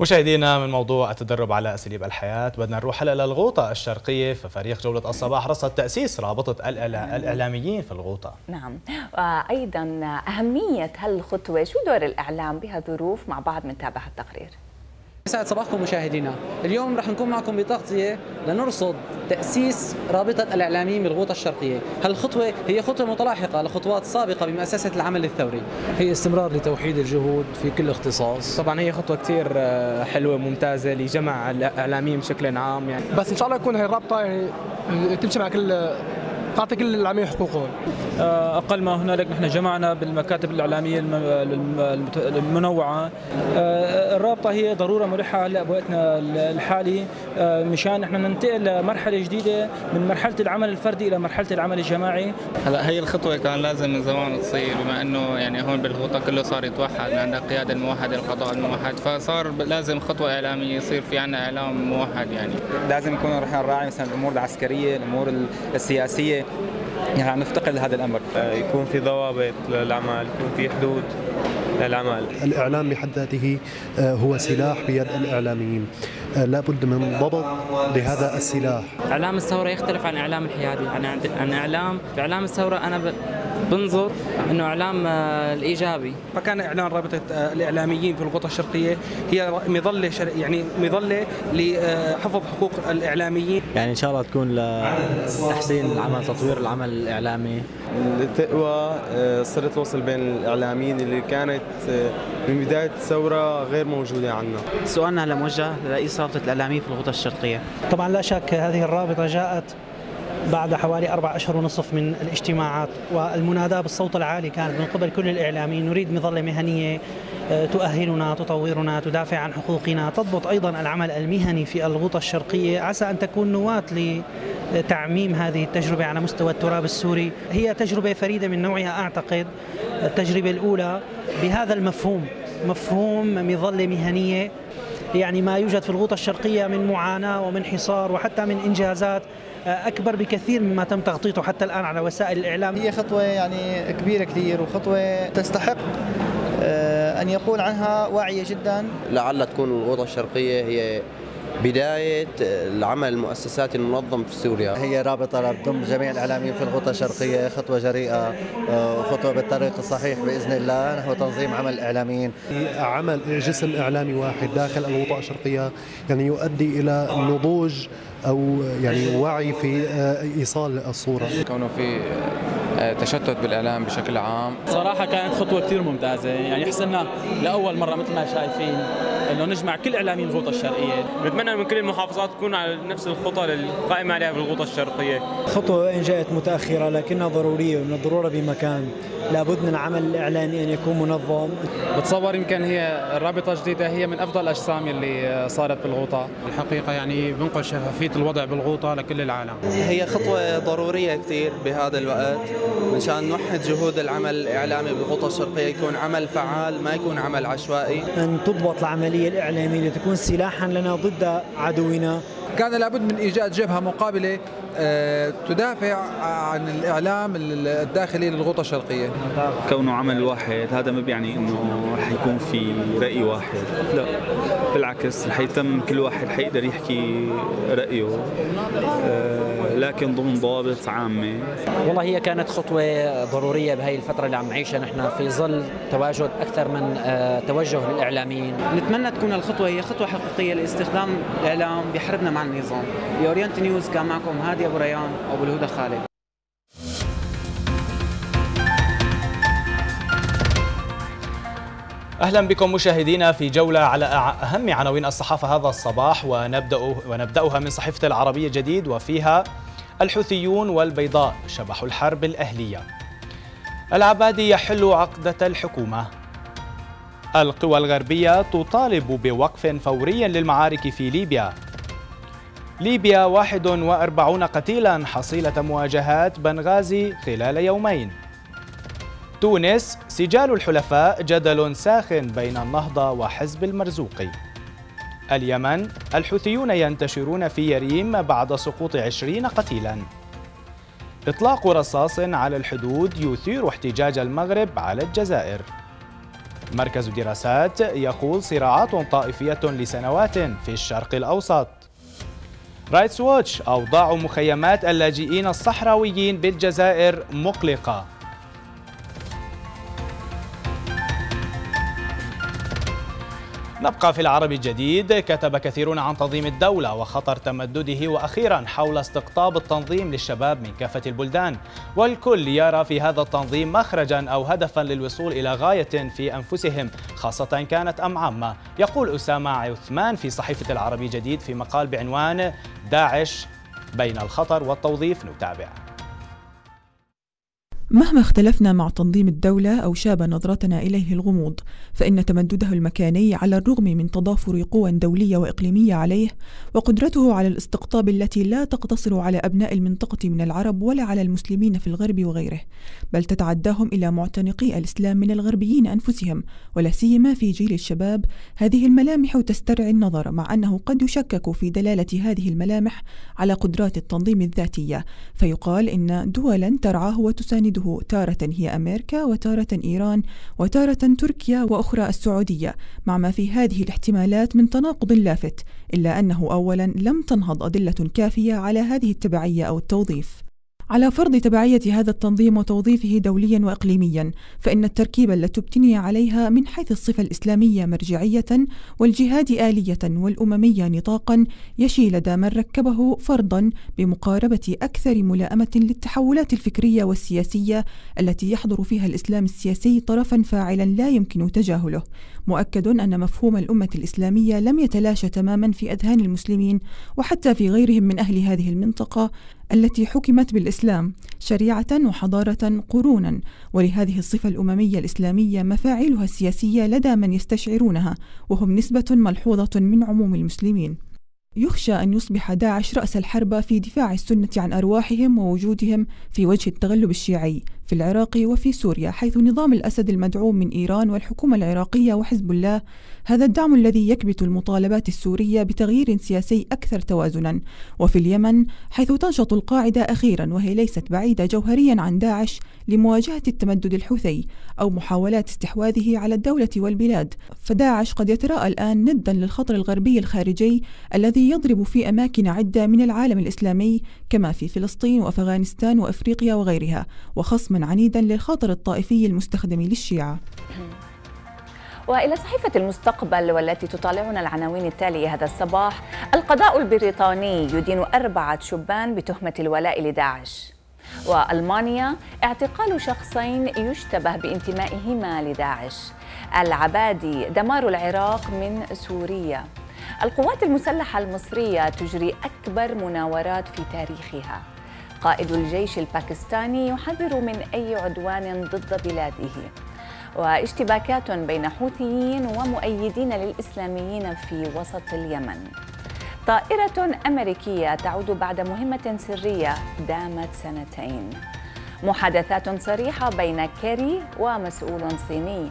مشاهدينا من موضوع التدرب على أساليب الحياة. بدنا نروح هلأ للغوطة الشرقية ففريق جولة الصباح. رصد تأسيس رابطة الإعلاميين في الغوطة. نعم. وأيضا أهمية هالخطوة شو دور الإعلام بهالظروف مع بعض بنتابع هالتقرير يسعد صباحكم مشاهدينا. اليوم رح نكون معكم بتغطية لنرصد تأسيس رابطة الإعلاميين بالغوطة الشرقية. هالخطوة هي خطوة متلاحقة لخطوات سابقة بمؤسسة العمل الثوري. هي استمرار لتوحيد الجهود في كل اختصاص. طبعا هي خطوة كثير آه، حلوة ممتازة لجمع الإعلاميين بشكل عام يعني. بس إن شاء الله يكون هي الرابطة يعني تمشي مع كل تعطي كل الاعلاميين حقوقهم. آه، أقل ما هنالك نحن جمعنا بالمكاتب الإعلامية المنوعة. آه، الرابطة هي ضرورة ملحه هلا بوقتنا الحالي. آه، مشان نحن ننتقل لمرحلة جديدة من مرحلة العمل الفردي إلى مرحلة العمل الجماعي. هلا هي الخطوة كان لازم من زمان تصير بما إنه يعني هون بالغوطة كله صار يتوحد عندنا القياده الموحده القضاء الموحد. فصار لازم خطوة إعلامية يصير في عندنا إعلام موحد يعني. لازم نكون رح نراعي مثلا الأمور العسكرية الأمور السياسية. يعني عم نفتقد لهذا الأمر. آه، يكون في ضوابط للعمل يكون في حدود للعمل الإعلام بحد ذاته آه، هو سلاح بيد الإعلاميين. آه، لابد من ضبط لهذا السلاح. إعلام الثورة يختلف عن إعلام الحيادي عن إعلام في إعلام الثورة أنا بنظر إنه إعلام آه، الإيجابي. فكان إعلان رابطة آه، الإعلاميين في الغوطة الشرقية هي مظلة يعني مظلة لحفظ حقوق الإعلاميين. يعني إن شاء الله تكون لتحسين العمل تطوير العمل الإعلامي. التقوى آه، صله الوصل بين الإعلاميين اللي كانت من بداية الثورة غير موجودة عندنا سؤالنا هلا موجه لرئيس رابطة الإعلاميين في الغوطة الشرقية. طبعا لا شك هذه الرابطة جاءت بعد حوالي أربع أشهر ونصف من الاجتماعات والمناداة بالصوت العالي كانت من قبل كل الإعلاميين. نريد مظلة مهنية آه، تؤهلنا تطورنا تدافع عن حقوقنا تضبط أيضا العمل المهني في الغوطة الشرقية. عسى أن تكون نواة لتعميم هذه التجربة على مستوى التراب السوري. هي تجربة فريدة من نوعها أعتقد. التجربة الأولى بهذا المفهوم مفهوم مظلة مهنية. يعني ما يوجد في الغوطة الشرقية من معاناة ومن حصار وحتى من إنجازات. أكبر بكثير مما تم تغطيته حتى الآن على وسائل الإعلام. هي خطوة يعني كبيرة كثير وخطوة تستحق آه، أن يقول عنها واعية جدا. لعل تكون الغوطة الشرقية هي بداية العمل المؤسساتي المنظم في سوريا. هي رابطة تضم جميع الإعلاميين في الغوطة الشرقية خطوة جريئة وخطوة آه، بالطريق الصحيح بإذن الله نحو تنظيم عمل الإعلاميين عمل جسم إعلامي واحد داخل الغوطة الشرقية يعني يؤدي إلى نضوج أو يعني وعي في آه، إيصال الصورة. كونه في آه، تشتت بالإعلام بشكل عام. صراحة كانت خطوة كثير ممتازة. يعني حسنا لأول مرة مثل ما شايفين إنه نجمع كل إعلاميين الغوطة الشرقية. نتمنى من كل المحافظات تكون على نفس الخطى القائمة عليها بالغوطة الشرقية. خطوة وان جاءت متأخرة لكنها ضرورية ومن الضروره بمكان. لابد من العمل الاعلامي أن يكون منظم. بتصور يمكن هي الرابطة الجديدة هي من أفضل الأجسام اللي صارت بالغوطة. الحقيقة يعني بنقل شفافيه الوضع بالغوطة لكل العالم. هي خطوة ضرورية كثير بهذا الوقت مشان نوحد جهود العمل الإعلامي بالغوطة الشرقية يكون عمل فعال ما يكون عمل عشوائي. أن تضبط العملية الإعلامية لتكون سلاحا لنا ضد عدونا. كان لابد من إيجاد جبهة مقابلة آه، تدافع عن الإعلام الداخلي للغوطة الشرقية. كونه عمل واحد هذا ما بيعني إنه رح يكون في رأي واحد. لا بالعكس رح يتم كل واحد حيقدر يحكي رأيه آه، لكن ضمن ضوابط عامة. والله هي كانت خطوة ضرورية بهي الفترة اللي عم نعيشها. نحن في ظل تواجد أكثر من آه، توجه للإعلاميين. نتمنى تكون الخطوة هي خطوة حقيقية لاستخدام الإعلام بحربنا مع النظام. بأورينت نيوز كان معكم هادي أبو ريان أبو الهدى خالد. أهلا بكم مشاهدينا في جولة على أهم عناوين الصحافة هذا الصباح ونبدا ونبدأها من صحيفة العربية جديد وفيها الحوثيون والبيضاء شبح الحرب الأهلية. العبادي يحل عقدة الحكومة. القوى الغربية تطالب بوقف فوري للمعارك في ليبيا. ليبيا 41 قتيلا حصيلة مواجهات بنغازي خلال يومين. تونس سجال الحلفاء جدل ساخن بين النهضة وحزب المرزوقي اليمن الحوثيون ينتشرون في يريم بعد سقوط عشرين قتيلا. إطلاق رصاص على الحدود يثير احتجاج المغرب على الجزائر. مركز دراسات يقول صراعات طائفية لسنوات في الشرق الأوسط. رايتس ووتش أوضاع مخيمات اللاجئين الصحراويين بالجزائر مقلقة. نبقى في العربي الجديد كتب كثيرون عن تنظيم الدولة وخطر تمدده وأخيرا حول استقطاب التنظيم للشباب من كافة البلدان. والكل يرى في هذا التنظيم مخرجا أو هدفا للوصول إلى غاية في أنفسهم خاصة كانت أم عامة. يقول أسامة عثمان في صحيفة العربي الجديد في مقال بعنوان داعش بين الخطر والتوظيف نتابع. مهما اختلفنا مع تنظيم الدولة أو شاب نظرتنا إليه الغموض فإن تمدده المكاني على الرغم من تضافر قوى دولية وإقليمية عليه وقدرته على الاستقطاب التي لا تقتصر على أبناء المنطقة من العرب ولا على المسلمين في الغرب وغيره بل تتعداهم إلى معتنقي الإسلام من الغربيين أنفسهم ولا سيما في جيل الشباب. هذه الملامح تسترعي النظر مع أنه قد يشكك في دلالة هذه الملامح على قدرات التنظيم الذاتية فيقال إن دولا ترعاه وتسانده تارة هي أمريكا وتارة إيران وتارة تركيا وأخرى السعودية مع ما في هذه الاحتمالات من تناقض لافت إلا أنه أولا لم تنهض أدلة كافية على هذه التبعية أو التوظيف. على فرض تبعية هذا التنظيم وتوظيفه دوليا وإقليميا فإن التركيب التي ابتني عليها من حيث الصفة الإسلامية مرجعية والجهاد آلية والأممية نطاقا يشي لدى من ركبه فرضا بمقاربة أكثر ملائمة للتحولات الفكرية والسياسية التي يحضر فيها الإسلام السياسي طرفا فاعلا لا يمكن تجاهله. مؤكد أن مفهوم الأمة الإسلامية لم يتلاشى تماما في أذهان المسلمين وحتى في غيرهم من أهل هذه المنطقة التي حكمت بالإسلام شريعة وحضارة قرونا. ولهذه الصفة الأممية الإسلامية مفاعلها السياسية لدى من يستشعرونها وهم نسبة ملحوظة من عموم المسلمين. يخشى أن يصبح داعش رأس الحرب في دفاع السنة عن أرواحهم ووجودهم في وجه التغلب الشيعي. في العراق وفي سوريا حيث نظام الأسد المدعوم من إيران والحكومة العراقية وحزب الله هذا الدعم الذي يكبت المطالبات السورية بتغيير سياسي أكثر توازنا. وفي اليمن حيث تنشط القاعدة أخيرا وهي ليست بعيدة جوهريا عن داعش لمواجهة التمدد الحوثي أو محاولات استحواذه على الدولة والبلاد. فداعش قد يتراءى الآن ندا للخطر الغربي الخارجي الذي يضرب في أماكن عدة من العالم الإسلامي كما في فلسطين وأفغانستان وأفريقيا وغيرها وخصما عنيدا للخاطر الطائفي المستخدم للشيعة. وإلى صحيفة المستقبل والتي تطالعنا العناوين التالية هذا الصباح القضاء البريطاني يدين أربعة شبان بتهمة الولاء لداعش. وألمانيا اعتقال شخصين يشتبه بانتمائهما لداعش. العبادي دمار العراق من سوريا. القوات المسلحة المصرية تجري أكبر مناورات في تاريخها. قائد الجيش الباكستاني يحذر من أي عدوان ضد بلاده. واشتباكات بين حوثيين ومؤيدين للإسلاميين في وسط اليمن. طائرة أمريكية تعود بعد مهمة سرية دامت سنتين. محادثات صريحة بين كيري ومسؤول صيني.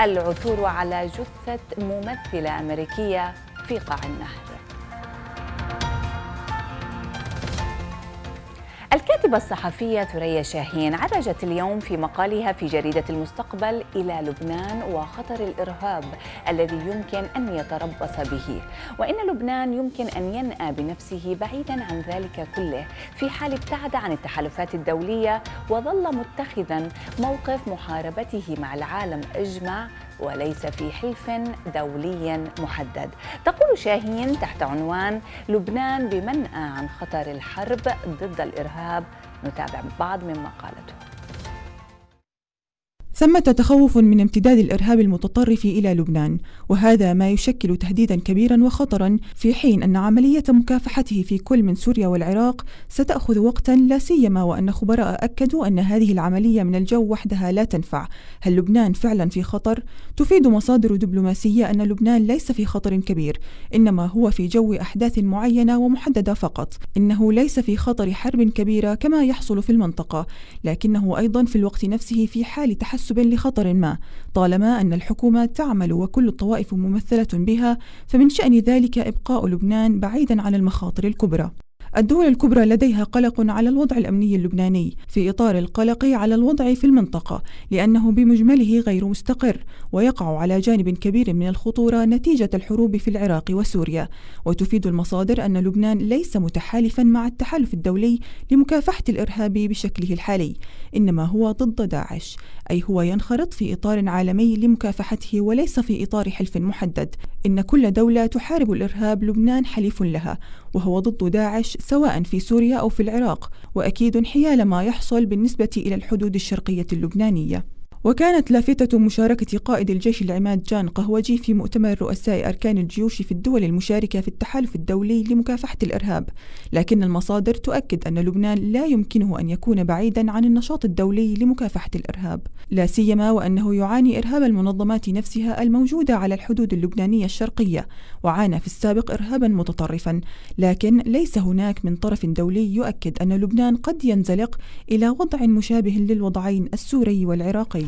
العثور على جثة ممثلة أمريكية في قاع النهر. الكاتبة الصحفية ثريا شاهين عرجت اليوم في مقالها في جريدة المستقبل إلى لبنان وخطر الإرهاب الذي يمكن أن يتربص به. وإن لبنان يمكن أن ينأى بنفسه بعيدا عن ذلك كله. في حال ابتعد عن التحالفات الدولية وظل متخذا موقف محاربته مع العالم أجمع وليس في حلف دولي محدد. تقول شاهين تحت عنوان لبنان بمنأى عن خطر الحرب ضد الإرهاب. نتابع بعض مما قالته. ثمة تخوف من امتداد الإرهاب المتطرف إلى لبنان وهذا ما يشكل تهديدا كبيرا وخطرا في حين أن عملية مكافحته في كل من سوريا والعراق ستأخذ وقتا لا سيما وأن خبراء أكدوا أن هذه العملية من الجو وحدها لا تنفع هل لبنان فعلا في خطر؟ تفيد مصادر دبلوماسية أن لبنان ليس في خطر كبير إنما هو في جو أحداث معينة ومحددة فقط إنه ليس في خطر حرب كبيرة كما يحصل في المنطقة لكنه أيضا في الوقت نفسه في حال تحسن تحسب لخطر ما. طالما أن الحكومة تعمل وكل الطوائف ممثلة بها فمن شأن ذلك إبقاء لبنان بعيدا عن المخاطر الكبرى. الدول الكبرى لديها قلق على الوضع الأمني اللبناني في إطار القلق على الوضع في المنطقة لأنه بمجمله غير مستقر ويقع على جانب كبير من الخطورة نتيجة الحروب في العراق وسوريا. وتفيد المصادر أن لبنان ليس متحالفا مع التحالف الدولي لمكافحة الإرهاب بشكله الحالي إنما هو ضد داعش أي هو ينخرط في إطار عالمي لمكافحته وليس في إطار حلف محدد. إن كل دولة تحارب الإرهاب لبنان حليف لها وهو ضد داعش سواء في سوريا أو في العراق وأكيد حيال ما يحصل بالنسبة إلى الحدود الشرقية اللبنانية. وكانت لافتة مشاركة قائد الجيش العماد جان قهوجي في مؤتمر رؤساء أركان الجيوش في الدول المشاركة في التحالف الدولي لمكافحة الإرهاب، لكن المصادر تؤكد أن لبنان لا يمكنه أن يكون بعيدا عن النشاط الدولي لمكافحة الإرهاب، لا سيما وأنه يعاني إرهاب المنظمات نفسها الموجودة على الحدود اللبنانية الشرقية، وعانى في السابق إرهابا متطرفا، لكن ليس هناك من طرف دولي يؤكد أن لبنان قد ينزلق إلى وضع مشابه للوضعين السوري والعراقي.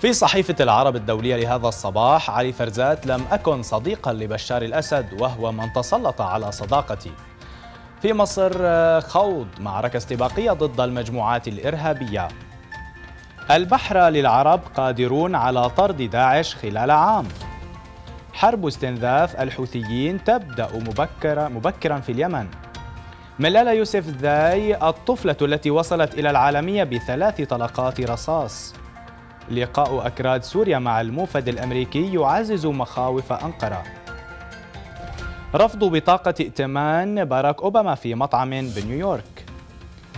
في صحيفة العرب الدولية لهذا الصباح علي فرزات لم أكن صديقا لبشار الأسد وهو من تسلط على صداقتي. في مصر خوض معركة استباقية ضد المجموعات الإرهابية. البحر للعرب قادرون على طرد داعش خلال عام. حرب استنزاف الحوثيين تبدأ مبكرا مبكرا في اليمن. ملالا يوسفزاي الطفلة التي وصلت إلى العالمية بثلاث طلقات رصاص. لقاء أكراد سوريا مع الموفد الأمريكي يعزز مخاوف أنقرة. رفض بطاقة ائتمان باراك أوباما في مطعم بنيويورك.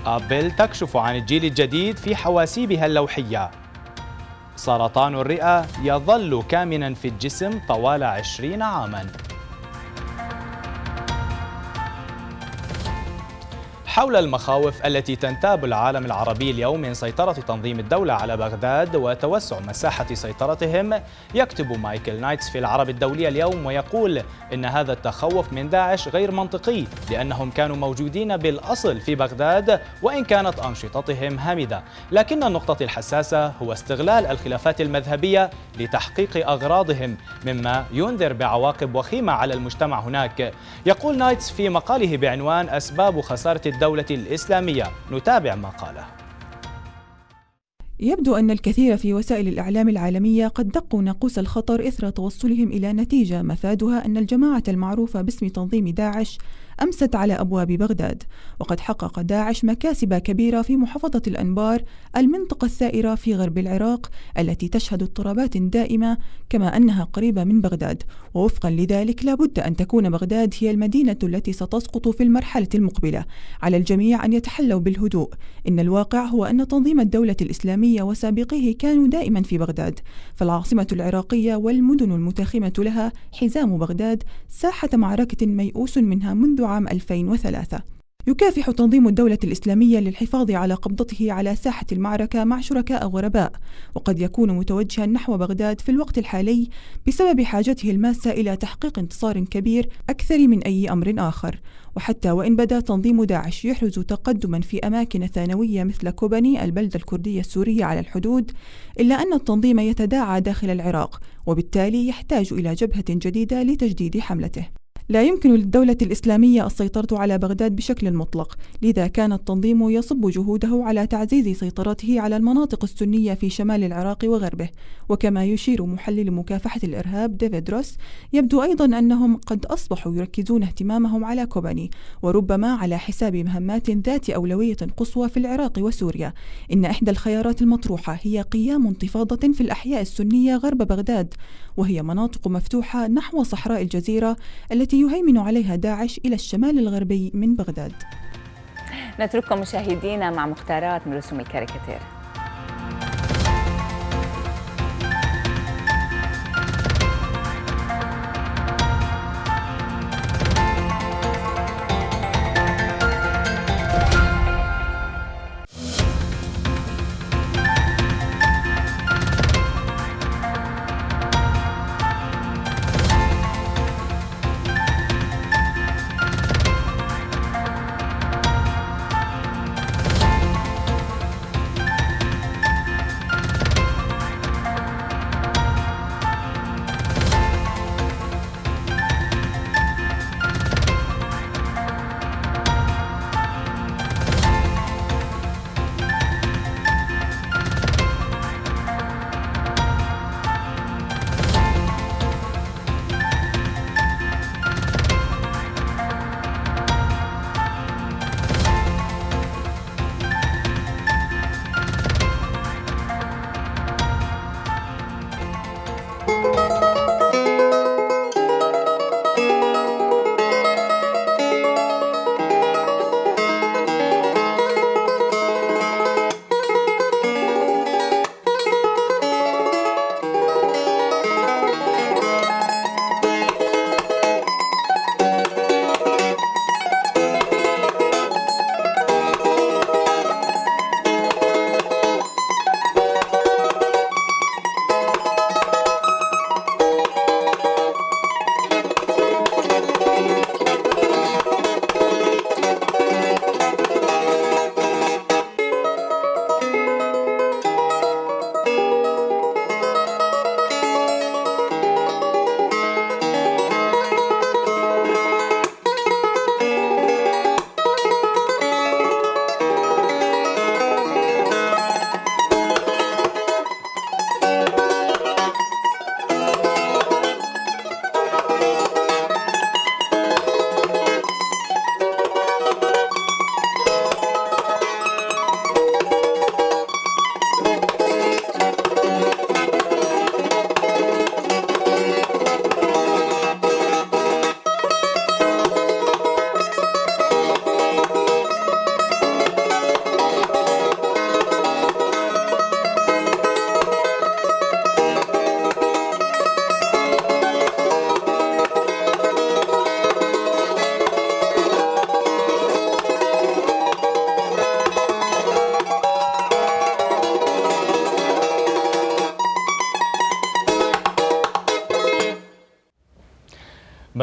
أبل تكشف عن الجيل الجديد في حواسيبها اللوحية. سرطان الرئة يظل كامنا في الجسم طوال عشرين عاماً. حول المخاوف التي تنتاب العالم العربي اليوم من سيطرة تنظيم الدولة على بغداد وتوسع مساحة سيطرتهم يكتب مايكل نايتس في العرب الدولية اليوم ويقول إن هذا التخوف من داعش غير منطقي لأنهم كانوا موجودين بالأصل في بغداد وإن كانت أنشطتهم هامدة. لكن النقطة الحساسة هو استغلال الخلافات المذهبية لتحقيق أغراضهم مما ينذر بعواقب وخيمة على المجتمع هناك. يقول نايتس في مقاله بعنوان أسباب خسارة الدولة الإسلامية. نتابع ما قاله. يبدو أن الكثير في وسائل الإعلام العالمية قد دقوا ناقوس الخطر إثر توصلهم إلى نتيجة مفادها أن الجماعة المعروفة باسم تنظيم داعش أمست على أبواب بغداد وقد حقق داعش مكاسب كبيرة في محافظة الأنبار المنطقة الثائرة في غرب العراق التي تشهد اضطرابات دائمة كما أنها قريبة من بغداد. ووفقا لذلك لابد أن تكون بغداد هي المدينة التي ستسقط في المرحلة المقبلة. على الجميع أن يتحلوا بالهدوء. إن الواقع هو أن تنظيم الدولة الإسلامية وسابقيه كانوا دائما في بغداد. فالعاصمة العراقية والمدن المتاخمة لها حزام بغداد ساحة معركة ميؤوس منها منذ عام 2003 يكافح تنظيم الدولة الإسلامية للحفاظ على قبضته على ساحة المعركة مع شركاء غرباء، وقد يكون متوجها نحو بغداد في الوقت الحالي بسبب حاجته الماسة إلى تحقيق انتصار كبير أكثر من أي أمر آخر، وحتى وإن بدا تنظيم داعش يحرز تقدما في أماكن ثانوية مثل كوباني البلدة الكردية السورية على الحدود، إلا أن التنظيم يتداعى داخل العراق، وبالتالي يحتاج إلى جبهة جديدة لتجديد حملته. لا يمكن للدولة الإسلامية السيطرة على بغداد بشكل مطلق، لذا كان التنظيم يصب جهوده على تعزيز سيطرته على المناطق السنية في شمال العراق وغربه، وكما يشير محلل مكافحة الإرهاب ديفيد روس، يبدو أيضا أنهم قد أصبحوا يركزون اهتمامهم على كوباني، وربما على حساب مهمات ذات أولوية قصوى في العراق وسوريا. إن إحدى الخيارات المطروحة هي قيام انتفاضة في الأحياء السنية غرب بغداد، وهي مناطق مفتوحة نحو صحراء الجزيرة التي يهيمن عليها داعش إلى الشمال الغربي من بغداد. نترككم مشاهدينا مع مختارات من رسوم الكاريكاتير.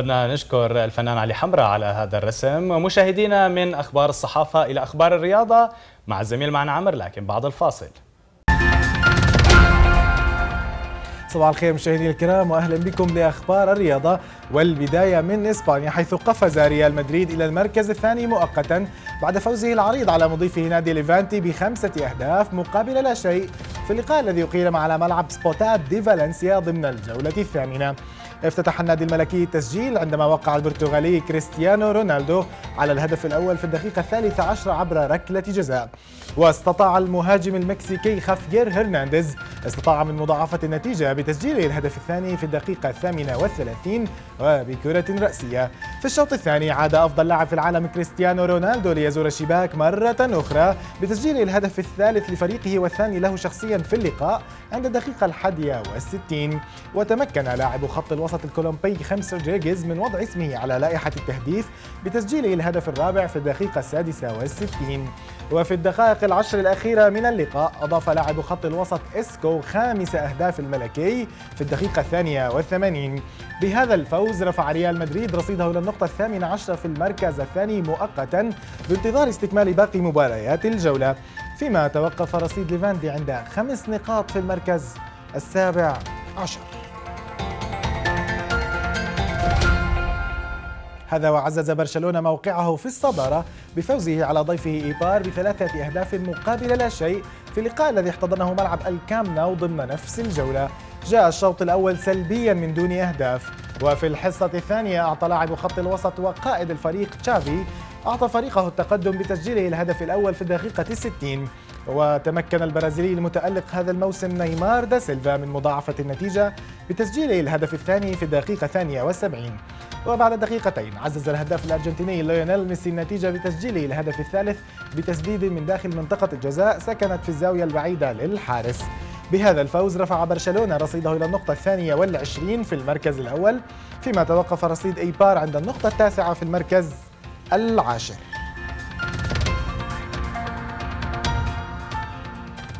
بدنا نشكر الفنان علي حمراء على هذا الرسم مشاهدينا من أخبار الصحافة إلى أخبار الرياضة مع الزميل معنا عمر لكن بعد الفاصل. صباح الخير مشاهدينا الكرام واهلا بكم لأخبار الرياضة والبداية من إسبانيا حيث قفز ريال مدريد إلى المركز الثاني مؤقتا بعد فوزه العريض على مضيفه نادي ليفانتي بخمسة أهداف مقابل لا شيء في اللقاء الذي أقيم على ملعب سبوتات دي فالنسيا ضمن الجولة الثامنة. افتتح النادي الملكي التسجيل عندما وقع البرتغالي كريستيانو رونالدو على الهدف الأول في الدقيقة الثالثة عشر عبر ركلة جزاء. واستطاع المهاجم المكسيكي خافير هرنانديز استطاع من مضاعفة النتيجة بتسجيل الهدف الثاني في الدقيقة الثامنة والثلاثين وبكرة رأسية. في الشوط الثاني عاد أفضل لاعب في العالم كريستيانو رونالدو ليزور الشباك مرة أخرى بتسجيل الهدف الثالث لفريقه والثاني له شخصيا في اللقاء عند الدقيقة الحادية والستين. وتمكن لاعب خط الوسط الكولومبي خاميس رودريجيز من وضع اسمه على لائحة التهديف بتسجيل الهدف الرابع في الدقيقة السادسة والستين. وفي الدقائق العشر الأخيرة من اللقاء أضاف لاعب خط الوسط إسكو خامس أهداف الملكي في الدقيقة الثانية والثمانين. بهذا الفوز رفع ريال مدريد رصيده إلى النقطة الثامنة عشرة في المركز الثاني مؤقتا بانتظار استكمال باقي مباريات الجولة فيما توقف رصيد ليفاندي عند خمس نقاط في المركز السابع عشر. هذا وعزز برشلونة موقعه في الصدارة بفوزه على ضيفه إيبار بثلاثة أهداف مقابل لا شيء في اللقاء الذي احتضنه ملعب الكام ناو ضمن نفس الجولة. جاء الشوط الأول سلبيا من دون أهداف. وفي الحصة الثانية أعطى لاعب خط الوسط وقائد الفريق تشافي أعطى فريقه التقدم بتسجيله الهدف الأول في الدقيقة الستين وتمكن البرازيلي المتألق هذا الموسم نيمار دا سيلفا من مضاعفة النتيجة بتسجيله الهدف الثاني في الدقيقة الثانية والسبعين. وبعد دقيقتين عزز الهداف الأرجنتيني ليونيل ميسي النتيجة بتسجيله الهدف الثالث بتسديد من داخل منطقة الجزاء سكنت في الزاوية البعيدة للحارس. بهذا الفوز رفع برشلونة رصيده إلى النقطة الثانية والعشرين في المركز الأول فيما توقف رصيد إيبار عند النقطة التاسعة في المركز العاشر.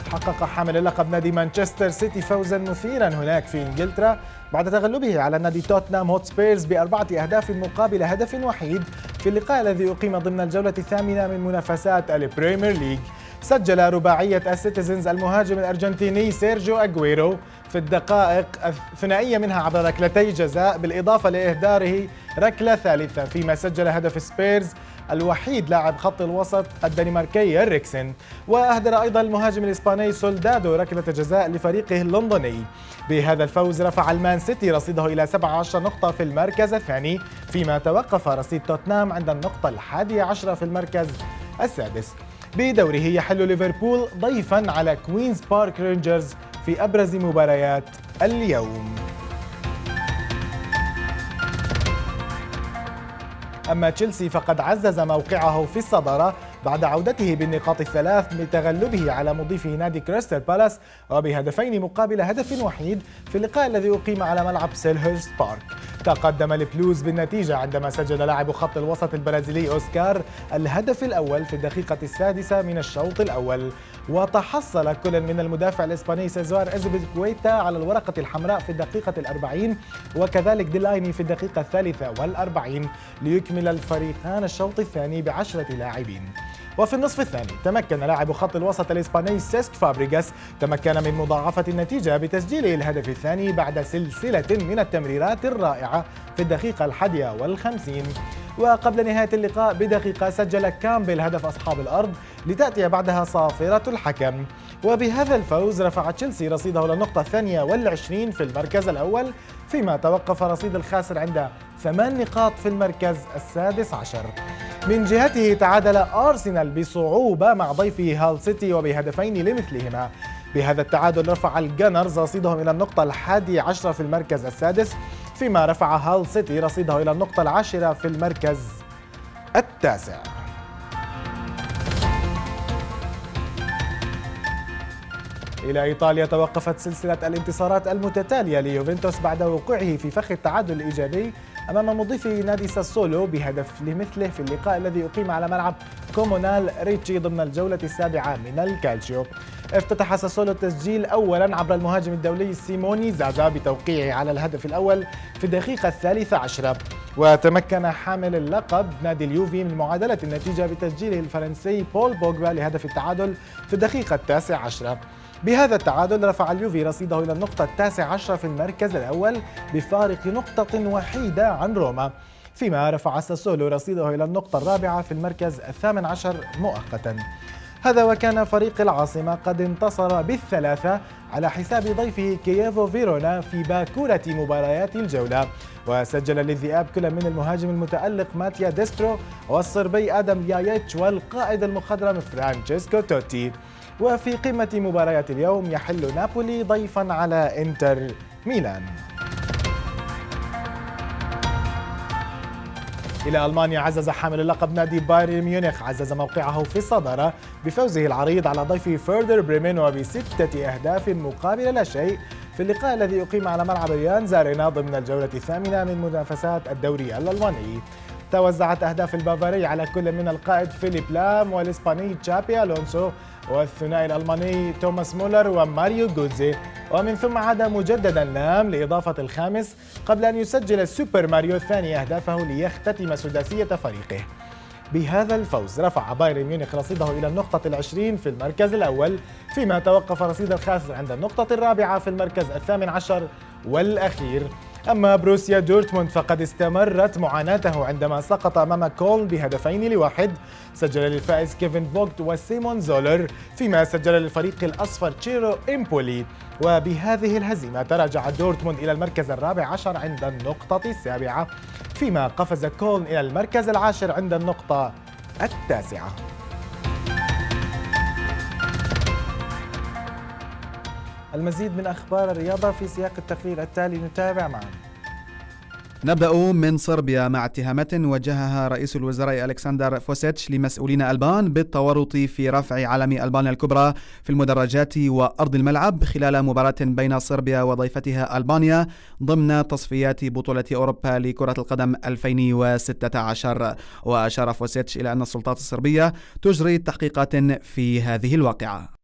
حقق حامل اللقب نادي مانشستر سيتي فوزا مثيرا هناك في إنجلترا بعد تغلبه على نادي توتنهام هوتسبيرز بأربعة أهداف مقابل هدف وحيد في اللقاء الذي أقيم ضمن الجولة الثامنة من منافسات البريمير ليج. سجل رباعية ال Citizens المهاجم الأرجنتيني سيرجيو أغويرو في الدقائق الثنائية منها عبر ركلتي جزاء بالإضافة لإهداره ركلة ثالثة. فيما سجل هدف سبيرز الوحيد لاعب خط الوسط الدنماركي إريكسن. وأهدر أيضا المهاجم الإسباني سولدادو ركلة جزاء لفريقه اللندني. بهذا الفوز رفع المان سيتي رصيده إلى 17 نقطة في المركز الثاني فيما توقف رصيد توتنهام عند النقطة الحادية عشرة في المركز السادس. بدوره يحل ليفربول ضيفا على كوينز بارك رينجرز في أبرز مباريات اليوم. أما تشيلسي فقد عزز موقعه في الصدارة بعد عودته بالنقاط الثلاث بتغلبه على مضيفه نادي كريستال بالاس وبهدفين مقابل هدف وحيد في اللقاء الذي أقيم على ملعب سيلهرست بارك. تقدم البلوز بالنتيجة عندما سجل لاعب خط الوسط البرازيلي أوسكار الهدف الأول في الدقيقة السادسة من الشوط الأول. وتحصل كل من المدافع الإسباني سيزار أزبيليكويتا على الورقة الحمراء في الدقيقة الأربعين وكذلك ديلايني في الدقيقة الثالثة والأربعين ليكمل الفريقان الشوط الثاني بعشرة لاعبين. وفي النصف الثاني تمكن لاعب خط الوسط الإسباني سيسك فابريغاس تمكن من مضاعفة النتيجة بتسجيله الهدف الثاني بعد سلسلة من التمريرات الرائعة في الدقيقة الحادية والخمسين. وقبل نهاية اللقاء بدقيقة سجل كامبل هدف أصحاب الأرض لتأتي بعدها صافرة الحكم. وبهذا الفوز رفع تشيلسي رصيده للنقطة الثانية والعشرين في المركز الأول فيما توقف رصيد الخاسر عند ثمان نقاط في المركز السادس عشر. من جهته تعادل أرسنال بصعوبة مع ضيفه هال سيتي وبهدفين لمثلهما. بهذا التعادل رفع الجنرز رصيدهم إلى النقطة الحادية عشرة في المركز السادس فيما رفع هال سيتي رصيده إلى النقطة العاشرة في المركز التاسع. إلى إيطاليا توقفت سلسلة الانتصارات المتتالية ليوفنتوس بعد وقوعه في فخ التعادل الإيجابي أمام مضيفه نادي ساسولو بهدف لمثله في اللقاء الذي أقيم على ملعب كومونال ريتشي ضمن الجولة السابعة من الكالتشيو. افتتح ساسولو التسجيل أولا عبر المهاجم الدولي سيموني زازا بتوقيعه على الهدف الأول في الدقيقة الثالثة عشرة. وتمكن حامل اللقب نادي اليوفي من معادلة النتيجة بتسجيله الفرنسي بول بوجبا لهدف التعادل في الدقيقة التاسعة عشرة. بهذا التعادل رفع اليوفي رصيده إلى النقطة التاسعة عشرة في المركز الأول بفارق نقطة وحيدة عن روما. فيما رفع ساسولو رصيده إلى النقطة الرابعة في المركز الثامن عشر مؤقتا. هذا وكان فريق العاصمة قد انتصر بالثلاثة على حساب ضيفه كييفو فيرونا في باكورة مباريات الجولة. وسجل للذئاب كل من المهاجم المتألق ماتيا ديسترو والصربي آدم ليايتش والقائد المخضرم فرانشيسكو توتي. وفي قمة مباريات اليوم يحل نابولي ضيفا على إنتر ميلان. إلى ألمانيا عزز حامل اللقب نادي بايرن ميونخ عزز موقعه في الصدارة بفوزه العريض على ضيفه فيردر بريمين وبستة أهداف مقابل لا شيء. في اللقاء الذي أقيم على ملعب أليانز أرينا ضمن الجولة الثامنة من منافسات الدوري الألماني. توزعت أهداف البافاري على كل من القائد فيليب لام والإسباني تشابي ألونسو والثنائي الألماني توماس مولر وماريو جوتزي ومن ثم عاد مجددا لام لإضافة الخامس قبل أن يسجل السوبر ماريو الثاني أهدافه ليختتم سداسية فريقه. بهذا الفوز رفع بايرن ميونخ رصيده إلى النقطة العشرين في المركز الأول فيما توقف رصيد الخاسر عند النقطة الرابعة في المركز الثامن عشر والأخير. أما بروسيا دورتموند فقد استمرت معاناته عندما سقط أمام كولن بهدفين لواحد. سجل للفائز كيفن فوغت وسيمون زولر فيما سجل للفريق الأصفر تشيرو إيموبيلي. وبهذه الهزيمة تراجع دورتموند إلى المركز الرابع عشر عند النقطة السابعة فيما قفز كولن إلى المركز العاشر عند النقطة التاسعة. المزيد من أخبار الرياضة في سياق التقرير التالي نتابع معا. نبدأ من صربيا مع اتهامات وجهها رئيس الوزراء ألكسندر فوسيتش لمسؤولين ألبان بالتورط في رفع علم ألبانيا الكبرى في المدرجات وأرض الملعب خلال مباراة بين صربيا وضيفتها ألبانيا ضمن تصفيات بطولة أوروبا لكرة القدم 2016 وأشار فوسيتش إلى أن السلطات الصربية تجري تحقيقات في هذه الواقعة.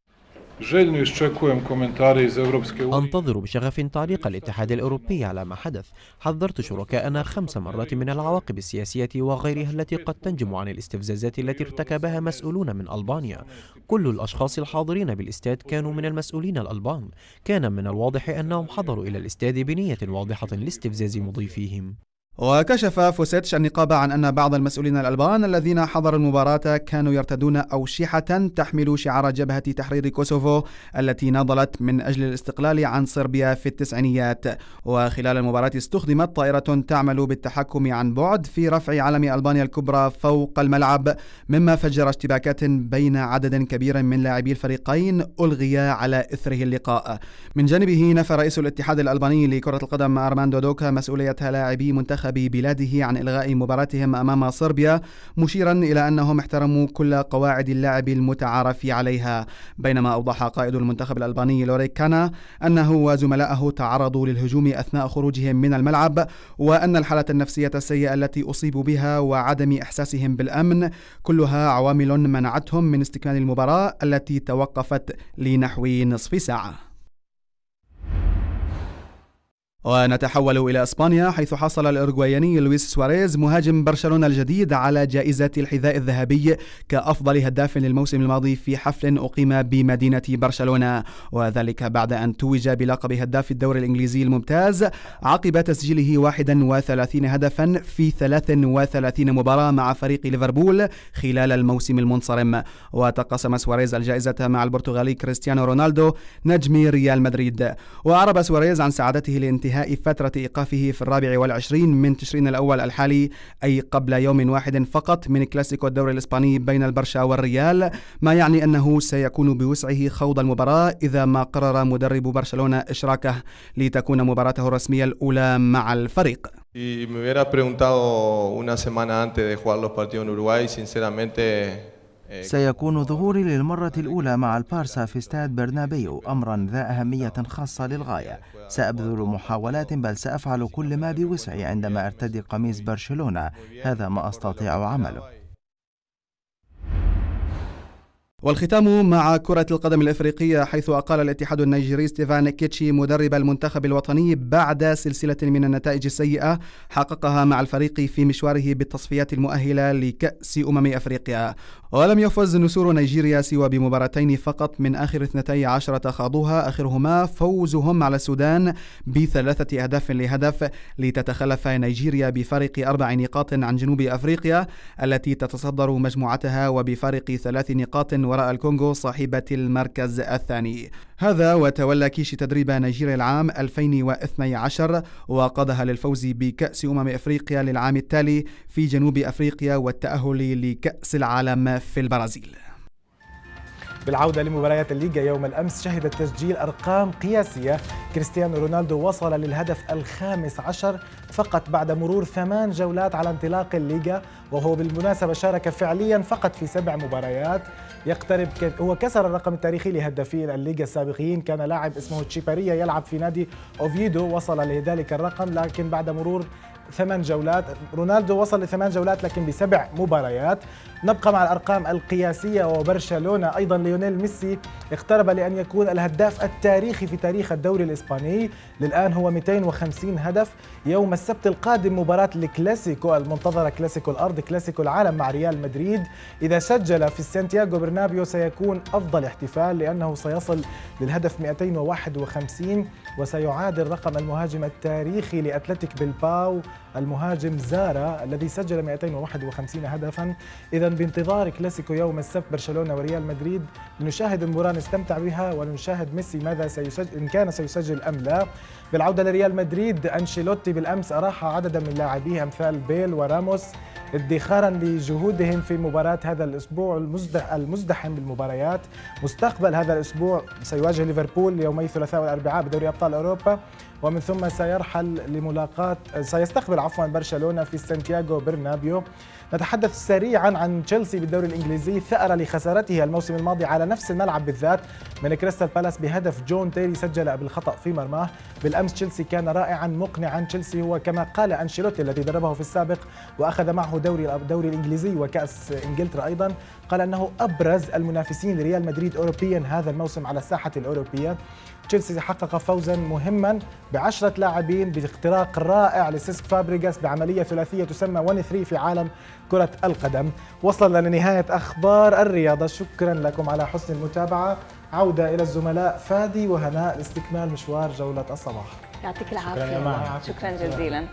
أنتظر بشغف تعليق الاتحاد الأوروبي على ما حدث. حذرت شركاءنا خمس مرات من العواقب السياسية وغيرها التي قد تنجم عن الاستفزازات التي ارتكبها مسؤولون من ألبانيا. كل الأشخاص الحاضرين بالاستاد كانوا من المسؤولين الألبان. كان من الواضح أنهم حضروا إلى الاستاد بنية واضحة لاستفزاز مضيفيهم. وكشف فوسيتش النقاب عن أن بعض المسؤولين الألبان الذين حضروا المباراة كانوا يرتدون أوشحة تحمل شعار جبهة تحرير كوسوفو التي ناضلت من أجل الاستقلال عن صربيا في التسعينيات. وخلال المباراة استخدمت طائرة تعمل بالتحكم عن بعد في رفع علم ألبانيا الكبرى فوق الملعب مما فجر اشتباكات بين عدد كبير من لاعبي الفريقين ألغي على إثره اللقاء. من جانبه نفى رئيس الاتحاد الألباني لكرة القدم أرماندو دوكا مسؤولية لاعبي منتخب منتخب بلاده عن إلغاء مباراتهم أمام صربيا مشيرا إلى أنهم احترموا كل قواعد اللعب المتعارف عليها. بينما أوضح قائد المنتخب الألباني لوريك كانا أنه وزملائه تعرضوا للهجوم أثناء خروجهم من الملعب وأن الحالة النفسية السيئة التي أصيبوا بها وعدم إحساسهم بالأمن كلها عوامل منعتهم من استكمال المباراة التي توقفت لنحو نصف ساعة. ونتحول إلى إسبانيا حيث حصل الأورجواياني لويس سواريز مهاجم برشلونة الجديد على جائزة الحذاء الذهبي كأفضل هداف للموسم الماضي في حفل أقيم بمدينة برشلونة. وذلك بعد أن توج بلقب هداف الدوري الإنجليزي الممتاز عقب تسجيله 31 هدفا في 33 مباراة مع فريق ليفربول خلال الموسم المنصرم. وتقاسم سواريز الجائزة مع البرتغالي كريستيانو رونالدو نجم ريال مدريد. وأعرب سواريز عن سعادته لانتهاء انتهاء فترة إيقافه في الرابع والعشرين من تشرين الأول الحالي أي قبل يوم واحد فقط من كلاسيكو الدوري الإسباني بين البرشا والريال. ما يعني أنه سيكون بوسعه خوض المباراة إذا ما قرر مدرب برشلونة إشراكه لتكون مباراته الرسمية الأولى مع الفريق. Si me hubiera preguntado una semana antes de jugar los partidos en Uruguay, sinceramente سيكون ظهوري للمرة الأولى مع البارسا في استاد برنابيو أمرا ذا أهمية خاصة للغاية. سأبذل محاولات بل سأفعل كل ما بوسعي عندما أرتدي قميص برشلونة. هذا ما أستطيع عمله. والختام مع كرة القدم الإفريقية حيث أقال الاتحاد النيجيري ستيفان كيتشي مدرب المنتخب الوطني بعد سلسلة من النتائج السيئة حققها مع الفريق في مشواره بالتصفيات المؤهلة لكأس أمم أفريقيا. ولم يفز نسور نيجيريا سوى بمباراتين فقط من آخر اثنتي عشرة خاضوها آخرهما فوزهم على السودان بثلاثة أهداف لهدف لتتخلف نيجيريا بفارق أربع نقاط عن جنوب أفريقيا التي تتصدر مجموعتها وبفارق ثلاث نقاط وراء الكونغو صاحبة المركز الثاني. هذا وتولى كيشي تدريب نيجيريا العام 2012 وقادها للفوز بكأس أمم أفريقيا للعام التالي في جنوب أفريقيا والتأهل لكأس العالم في البرازيل. بالعودة لمباريات الليغا يوم الأمس شهدت تسجيل أرقام قياسية. كريستيانو رونالدو وصل للهدف الخامس عشر فقط بعد مرور ثمان جولات على انطلاق الليغا وهو بالمناسبة شارك فعليا فقط في سبع مباريات. يقترب هو كسر الرقم التاريخي لهدافي الليغا السابقين. كان لاعب اسمه تشيباريا يلعب في نادي أوفيدو. وصل لذلك الرقم لكن بعد مرور ثمان جولات. رونالدو وصل لثمان جولات لكن بسبع مباريات. نبقى مع الأرقام القياسية وبرشلونة. أيضا ليونيل ميسي اقترب لأن يكون الهداف التاريخي في تاريخ الدوري الإسباني. للآن هو 250 هدف. يوم السبت القادم مباراة الكلاسيكو المنتظرة كلاسيكو الأرض كلاسيكو العالم مع ريال مدريد. إذا سجل في سانتياغو برنابيو سيكون أفضل احتفال لأنه سيصل للهدف 251 وسيعادل رقم المهاجم التاريخي لأتلتيك بلباو المهاجم زارا الذي سجل 251 هدفا. إذا بانتظار كلاسيكو يوم السبت برشلونة وريال مدريد لنشاهد المباراة نستمتع بها ونشاهد ميسي ماذا سيسجل إن كان سيسجل أم لا. بالعودة لريال مدريد أنشيلوتي بالأمس أراح عددا من لاعبيه أمثال بيل وراموس ادخارا لجهودهم في مباراة هذا الأسبوع المزدحم بالمباريات. مستقبل هذا الأسبوع سيواجه ليفربول يومي الثلاثاء والأربعاء بدوري أبطال أوروبا. ومن ثم سيرحل لملاقاة سيستقبل عفوا برشلونة في سانتياغو برنابيو. نتحدث سريعا عن تشيلسي بالدوري الإنجليزي. ثأر لخسارته الموسم الماضي على نفس الملعب بالذات. من كريستال بالاس بهدف جون تيري سجل بالخطأ في مرماه. بالأمس تشيلسي كان رائعا مقنعا. تشيلسي هو كما قال أنشيلوتي الذي دربه في السابق وأخذ معه دوري الدوري الإنجليزي وكأس إنجلترا أيضا قال أنه أبرز المنافسين لريال مدريد اوروبيا هذا الموسم على الساحة الأوروبية. تشيلسي حقق فوزا مهما بعشرة لاعبين باختراق رائع لسيسك فابريغاس بعملية ثلاثية تسمى 1 3 في عالم كرة القدم. وصلنا لنهاية أخبار الرياضة. شكرا لكم على حسن المتابعة. عودة إلى الزملاء فادي وهناء لاستكمال مشوار جولة الصباح. يعطيك العافية. شكرا, شكرا جزيلا.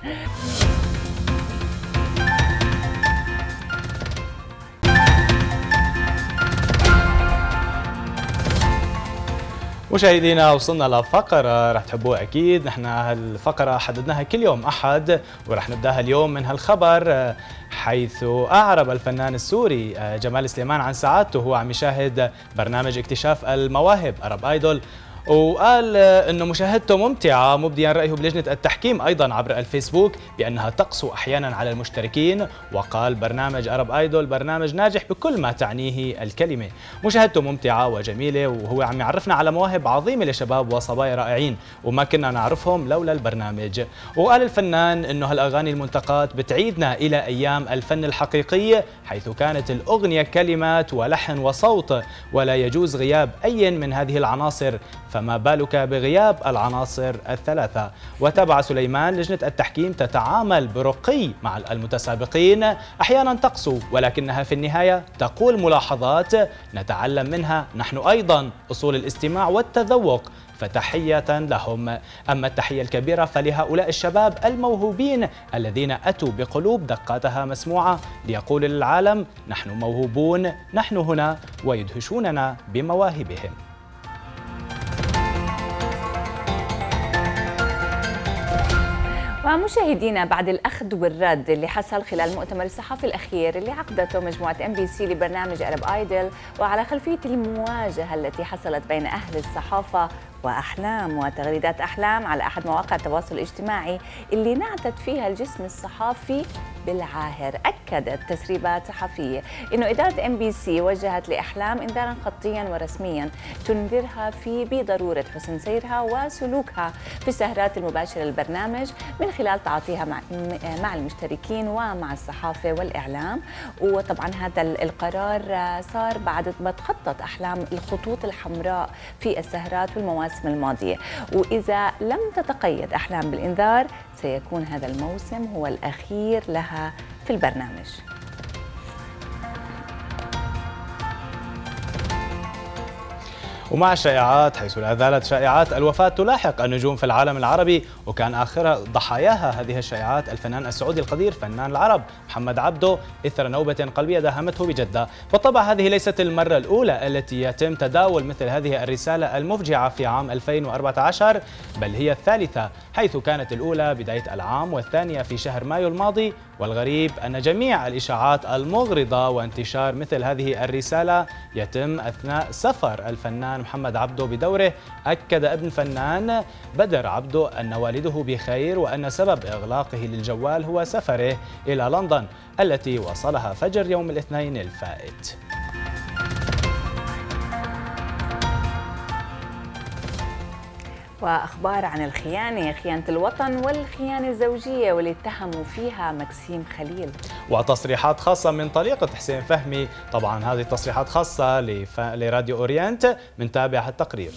مشاهدينا وصلنا لفقرة رح تحبوها أكيد. نحن هالفقرة حددناها كل يوم أحد ورح نبدأها اليوم من هالخبر حيث أعرب الفنان السوري جمال سليمان عن سعادته. وهو عم يشاهد برنامج اكتشاف المواهب أرب آيدول. وقال إنه مشاهدته ممتعة مبديا رأيه بلجنة التحكيم أيضا عبر الفيسبوك بأنها تقسو أحيانا على المشتركين وقال برنامج أرب آيدول برنامج ناجح بكل ما تعنيه الكلمة. مشاهدته ممتعة وجميلة وهو عم يعرفنا على مواهب عظيمة لشباب وصبايا رائعين وما كنا نعرفهم لولا البرنامج. وقال الفنان إنه هالأغاني المنتقات بتعيدنا إلى أيام الفن الحقيقي حيث كانت الأغنية كلمات ولحن وصوت ولا يجوز غياب أي من هذه العناصر. فما بالك بغياب العناصر الثلاثة. وتابع سليمان لجنة التحكيم تتعامل برقي مع المتسابقين. أحيانا تقسو ولكنها في النهاية تقول ملاحظات نتعلم منها. نحن أيضا أصول الاستماع والتذوق فتحية لهم. أما التحية الكبيرة فلهؤلاء الشباب الموهوبين الذين أتوا بقلوب دقاتها مسموعة ليقول للعالم نحن موهوبون نحن هنا ويدهشوننا بمواهبهم. ومشاهدينا بعد الأخذ والرد اللي حصل خلال المؤتمر الصحفي الأخير اللي عقدته مجموعة إم بي سي لبرنامج أرب آيدل وعلى خلفية المواجهة التي حصلت بين أهل الصحافة وأحلام وتغريدات أحلام على أحد مواقع التواصل الاجتماعي اللي نعتت فيها الجسم الصحافي بالعاهر. أكدت تسريبات صحفية أنه إدارة ام بي سي وجهت لأحلام إنذارا خطيا ورسميا تنذرها في بضرورة حسن سيرها وسلوكها في السهرات المباشرة للبرنامج من خلال تعاطيها مع, المشتركين ومع الصحافة والإعلام. وطبعا هذا القرار صار بعد ما تخطط أحلام الخطوط الحمراء في السهرات والمواسم الماضية. وإذا لم تتقيد أحلام بالإنذار سيكون هذا الموسم هو الأخير لها. في البرنامج. ومع الشائعات حيث لا زالت شائعات الوفاة تلاحق النجوم في العالم العربي وكان آخر ضحاياها هذه الشائعات الفنان السعودي القدير فنان العرب محمد عبده إثر نوبة قلبية داهمته بجدة. بالطبع هذه ليست المرة الأولى التي يتم تداول مثل هذه الرسالة المفجعة في عام 2014 بل هي الثالثة حيث كانت الأولى بداية العام والثانية في شهر مايو الماضي. والغريب أن جميع الإشاعات المغرضة وانتشار مثل هذه الرسالة يتم أثناء سفر الفنان محمد عبده بدوره. أكد ابن فنان بدر عبده أن والده بخير وأن سبب إغلاقه للجوال هو سفره إلى لندن التي وصلها فجر يوم الاثنين الفائت. وأخبار عن الخيانة خيانة الوطن والخيانة الزوجية واللي اتهموا فيها مكسيم خليل. وتصريحات خاصة من طليقة حسين فهمي. طبعا هذه التصريحات خاصة لف... لراديو أورينت تابع التقرير.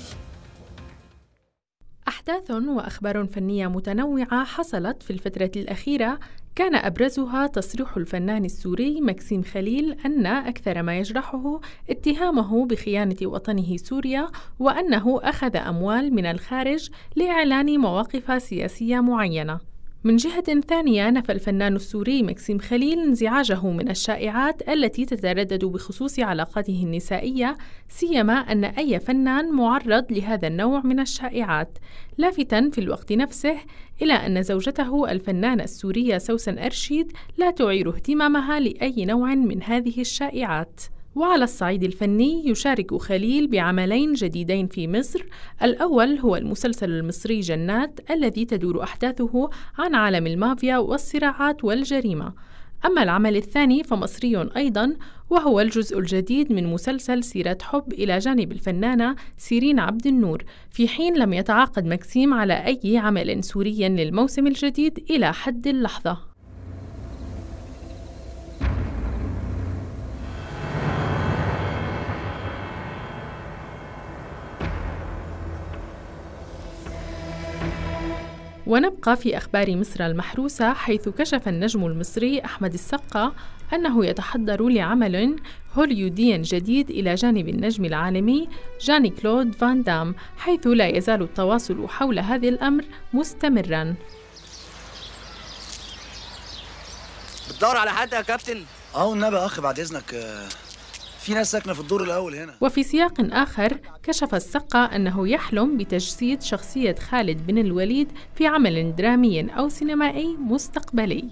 أحداث وأخبار فنية متنوعة حصلت في الفترة الأخيرة. كان أبرزها تصريح الفنان السوري مكسيم خليل أن أكثر ما يجرحه اتهامه بخيانة وطنه سوريا وأنه أخذ أموال من الخارج لإعلان مواقف سياسية معينة. من جهة ثانية نفى الفنان السوري مكسيم خليل انزعاجه من الشائعات التي تتردد بخصوص علاقاته النسائية سيما أن أي فنان معرض لهذا النوع من الشائعات لافتا في الوقت نفسه إلى أن زوجته الفنانة السورية سوسن أرشيد لا تعير اهتمامها لأي نوع من هذه الشائعات. وعلى الصعيد الفني يشارك خليل بعملين جديدين في مصر. الأول هو المسلسل المصري جنات الذي تدور أحداثه عن عالم المافيا والصراعات والجريمة. أما العمل الثاني فمصري أيضا وهو الجزء الجديد من مسلسل سيرة حب إلى جانب الفنانة سيرين عبد النور. في حين لم يتعاقد مكسيم على أي عمل سوري للموسم الجديد إلى حد اللحظة. ونبقى في أخبار مصر المحروسة حيث كشف النجم المصري أحمد السقا أنه يتحضر لعمل هوليودي جديد إلى جانب النجم العالمي جاني كلود فان دام حيث لا يزال التواصل حول هذا الأمر مستمرا بتدور على حد يا كابتن؟ آه والنبي اخ بعد إذنك في ناس ساكنة في الدور الأول هنا. وفي سياق آخر كشف السقا أنه يحلم بتجسيد شخصية خالد بن الوليد في عمل درامي أو سينمائي مستقبلي.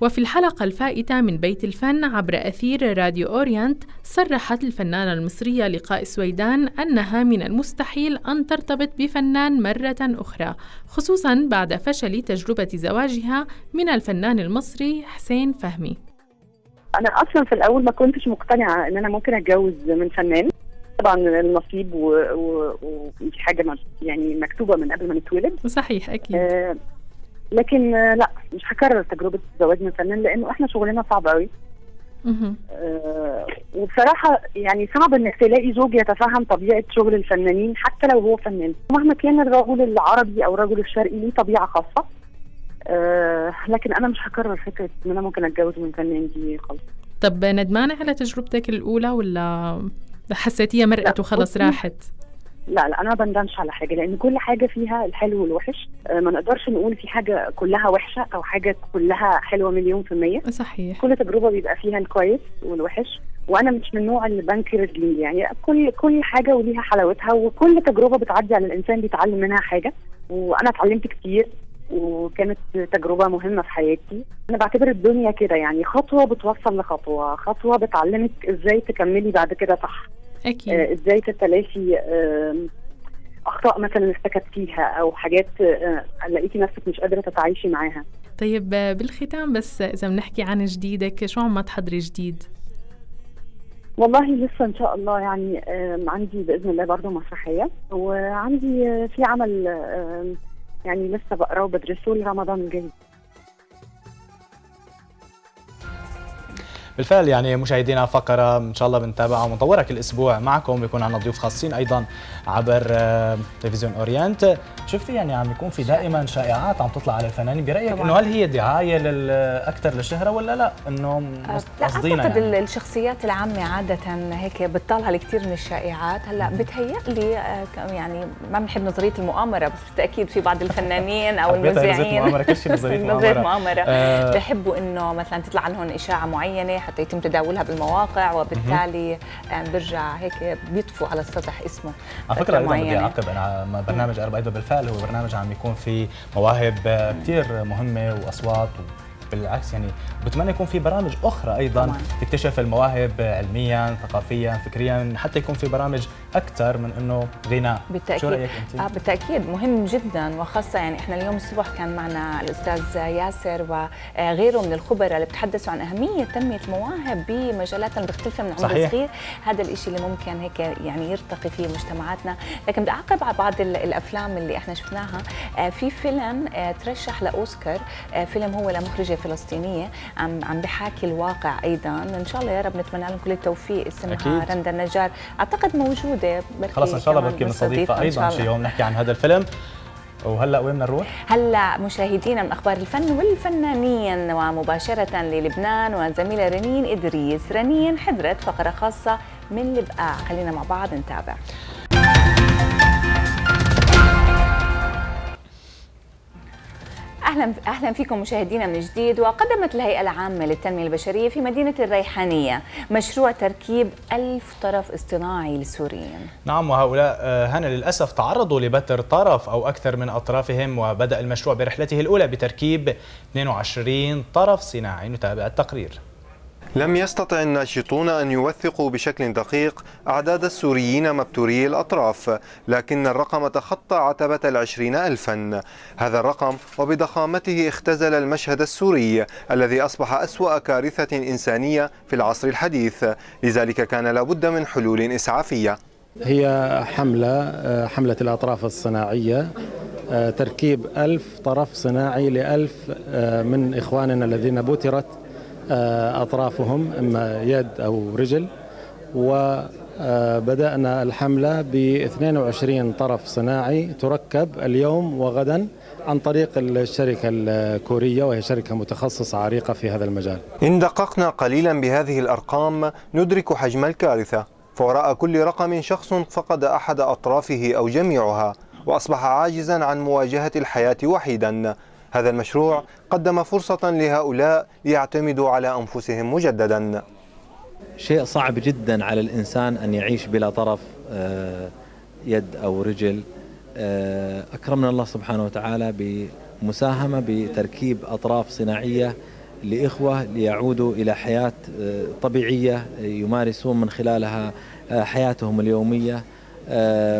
وفي الحلقة الفائتة من بيت الفن عبر أثير راديو أورينت صرحت الفنانة المصرية لقاء سويدان أنها من المستحيل أن ترتبط بفنان مرة أخرى خصوصا بعد فشل تجربة زواجها من الفنان المصري حسين فهمي. أنا أصلا في الأول ما كنتش مقتنعة إن أنا ممكن أتجوز من فنان. طبعا النصيب ودي و... و... حاجة يعني مكتوبة من قبل ما نتولد. صحيح أكيد. آه لكن آه لا مش هكرر تجربة الزواج من فنان لأنه إحنا شغلنا صعب قوي آه وبصراحة يعني صعب إنك تلاقي زوج يتفهم طبيعة شغل الفنانين حتى لو هو فنان. مهما كان الرجل العربي أو الرجل الشرقي ليه طبيعة خاصة. آه لكن أنا مش هكرر فكرة إن أنا ممكن أتجوز من فنان دي خالص. طب ندمانه على تجربتك الأولى ولا حسيتيها مرقت وخلص راحت؟ لا لا أنا ما بندمش على حاجة لأن كل حاجة فيها الحلو والوحش. آه ما نقدرش نقول في حاجة كلها وحشة أو حاجة كلها حلوة مليون في المية. صحيح. كل تجربة بيبقى فيها الكويس والوحش وأنا مش من النوع اللي بنكر يعني كل كل حاجة وليها حلاوتها وكل تجربة بتعدي على الإنسان بيتعلم منها حاجة وأنا اتعلمت كتير. وكانت تجربة مهمة في حياتي. أنا بعتبر الدنيا كده يعني خطوة بتوصل لخطوة خطوة بتعلمك إزاي تكملي بعد كده صح أكيد. آه إزاي تتلاشي آه أخطاء مثلا ارتكبتيها أو حاجات آه، لقيتي نفسك مش قادرة تتعايشي معاها. طيب بالختام بس إذا بنحكي عن جديدك شو عم تحضري جديد؟ والله لسه إن شاء الله يعني عندي بإذن الله برضه مسرحية وعندي في عمل يعني لسه بقراه وبدرسه لرمضان الجاي. بالفعل يعني مشاهدينا فقرة إن شاء الله بنتابعها ونطورها كل أسبوع. معكم بيكون عندنا ضيوف خاصين أيضا عبر آه، تلفزيون أورينت شفتي يعني عم يكون في دائما شائعات عم تطلع على الفنانين؟ برأيك إنه هل هي دعاية أكثر للشهرة ولا لا؟ إنه قصدينا أعتقد يعني. الشخصيات العامة عادة هيك بتطلع الكثير من الشائعات. هلأ بتهيألي آه، يعني ما بنحب نظرية المؤامرة بس بالتأكيد في بعض الفنانين أو المذيعين. مؤامرة كل شيء نظرية مؤامرة آه. بحبوا إنه مثلا تطلع عنهم إشاعة معينة حتى يتم تداولها بالمواقع وبالتالي بيرجع هيك بيطفوا على السطح اسمه على فكرة أيضا بدي أعقب أنا برنامج أربع بالفعل هو برنامج عم يكون فيه مواهب كثير مهمة وأصوات بالعكس يعني بتمنى يكون في برامج أخرى أيضا طبعا. تكتشف المواهب علميا ثقافيا فكريا حتى يكون في برامج أكثر من إنه غناء. بالتأكيد. شو رأيك أنت؟ آه بالتأكيد. مهم جدا وخاصة يعني إحنا اليوم الصبح كان معنا الأستاذ ياسر وغيره من الخبراء اللي بتحدثوا عن أهمية تنمية المواهب بمجالات مختلفه من عمر صغير. هذا الشيء اللي ممكن هيك يعني يرتقي فيه مجتمعاتنا. لكن بدي اعقب على بعض الأفلام اللي إحنا شفناها آه في فيلم آه ترشح لأوسكار آه فيلم هو لمخرجة فلسطينية. عم عم بحاكي الواقع أيضا. إن شاء الله يا رب نتمنى لهم كل التوفيق. اسمها. رندا النجار. أعتقد موجودة. خلص إن شاء الله بركي بنستضيفها أيضا شي يوم نحكي عن هذا الفيلم. وهلأ وين بدنا نروح؟ هلأ مشاهدينا من أخبار الفن والفنانين ومباشرة للبنان وزميلة رنين إدريس، رنين حضرت فقرة خاصة من البقاع، خلينا مع بعض نتابع. أهلا أهلا فيكم مشاهدينا من جديد وقدمت الهيئة العامة للتنمية البشرية في مدينة الريحانية مشروع تركيب ألف طرف اصطناعي للسوريين نعم وهؤلاء آه، هنا للأسف تعرضوا لبتر طرف أو أكثر من أطرافهم وبدأ المشروع برحلته الأولى بتركيب 22 طرف صناعي. نتابع التقرير. لم يستطع الناشطون أن يوثقوا بشكل دقيق أعداد السوريين مبتوري الأطراف لكن الرقم تخطى عتبة العشرين ألفا. هذا الرقم وبضخامته اختزل المشهد السوري الذي أصبح أسوأ كارثة إنسانية في العصر الحديث. لذلك كان لابد من حلول إسعافية. هي حملة حملة الأطراف الصناعية تركيب ألف طرف صناعي لألف من إخواننا الذين بترت آه، أطرافهم إما يد أو رجل. وبدأنا الحملة ب 22 طرف صناعي تركب اليوم وغدا عن طريق الشركة الكورية وهي شركة متخصصة عريقة في هذا المجال. إن دققنا قليلا بهذه الأرقام ندرك حجم الكارثة. فوراء كل رقم شخص فقد أحد أطرافه أو جميعها وأصبح عاجزا عن مواجهة الحياة وحيدا. هذا المشروع قدم فرصة لهؤلاء ليعتمدوا على أنفسهم مجددا. شيء صعب جدا على الإنسان أن يعيش بلا طرف آه، يد أو رجل. آه، أكرمنا الله سبحانه وتعالى بمساهمة بتركيب أطراف صناعية لإخوة ليعودوا إلى حياة آه، طبيعية يمارسون من خلالها حياتهم اليومية.